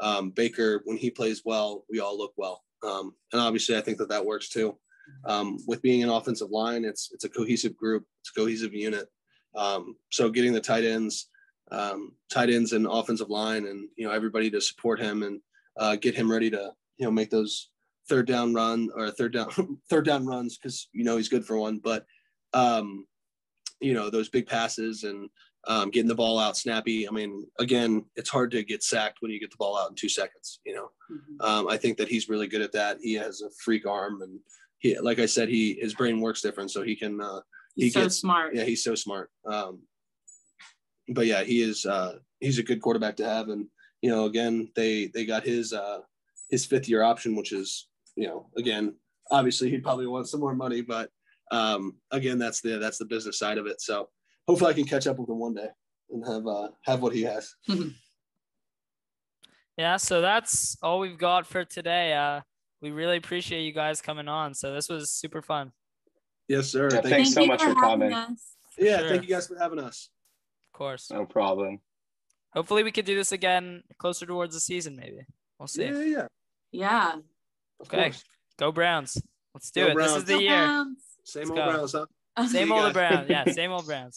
Um, Baker, when he plays well, we all look well, um, and obviously, I think that that works too. Um, with being an offensive line, it's it's a cohesive group, it's a cohesive unit. Um, so getting the tight ends, um, tight ends and offensive line, and you know everybody to support him and uh, get him ready to you know make those third down run or third down *laughs* third down runs because you know he's good for one, but um, you know those big passes and um, getting the ball out snappy. I mean, again, it's hard to get sacked when you get the ball out in two seconds. You know, um, I think that he's really good at that. He has a freak arm, and he, like I said, he his brain works different, so he can. Uh, He's he so gets- smart. yeah, he's so smart. Um, but yeah, he is. Uh, he's a good quarterback to have, and you know, again, they they got his uh, his fifth year option, which is you know, again, obviously he'd probably want some more money, but um, again, that's the that's the business side of it. So hopefully, I can catch up with him one day and have uh, have what he has. *laughs* Yeah, so that's all we've got for today. Uh, we really appreciate you guys coming on. So this was super fun. Yes, sir. Yeah, Thank thanks you. so much for having coming. us. Yeah, Sure. thank you guys for having us. Of course. No problem. Hopefully we could do this again closer towards the season, maybe. We'll see. Yeah, yeah, yeah. Yeah. Okay. course. Go Browns. Let's do Go it. This Browns. is the Go year. Browns. Same Let's old go. Browns, huh? Same old. Browns. Yeah, *laughs* same old Browns.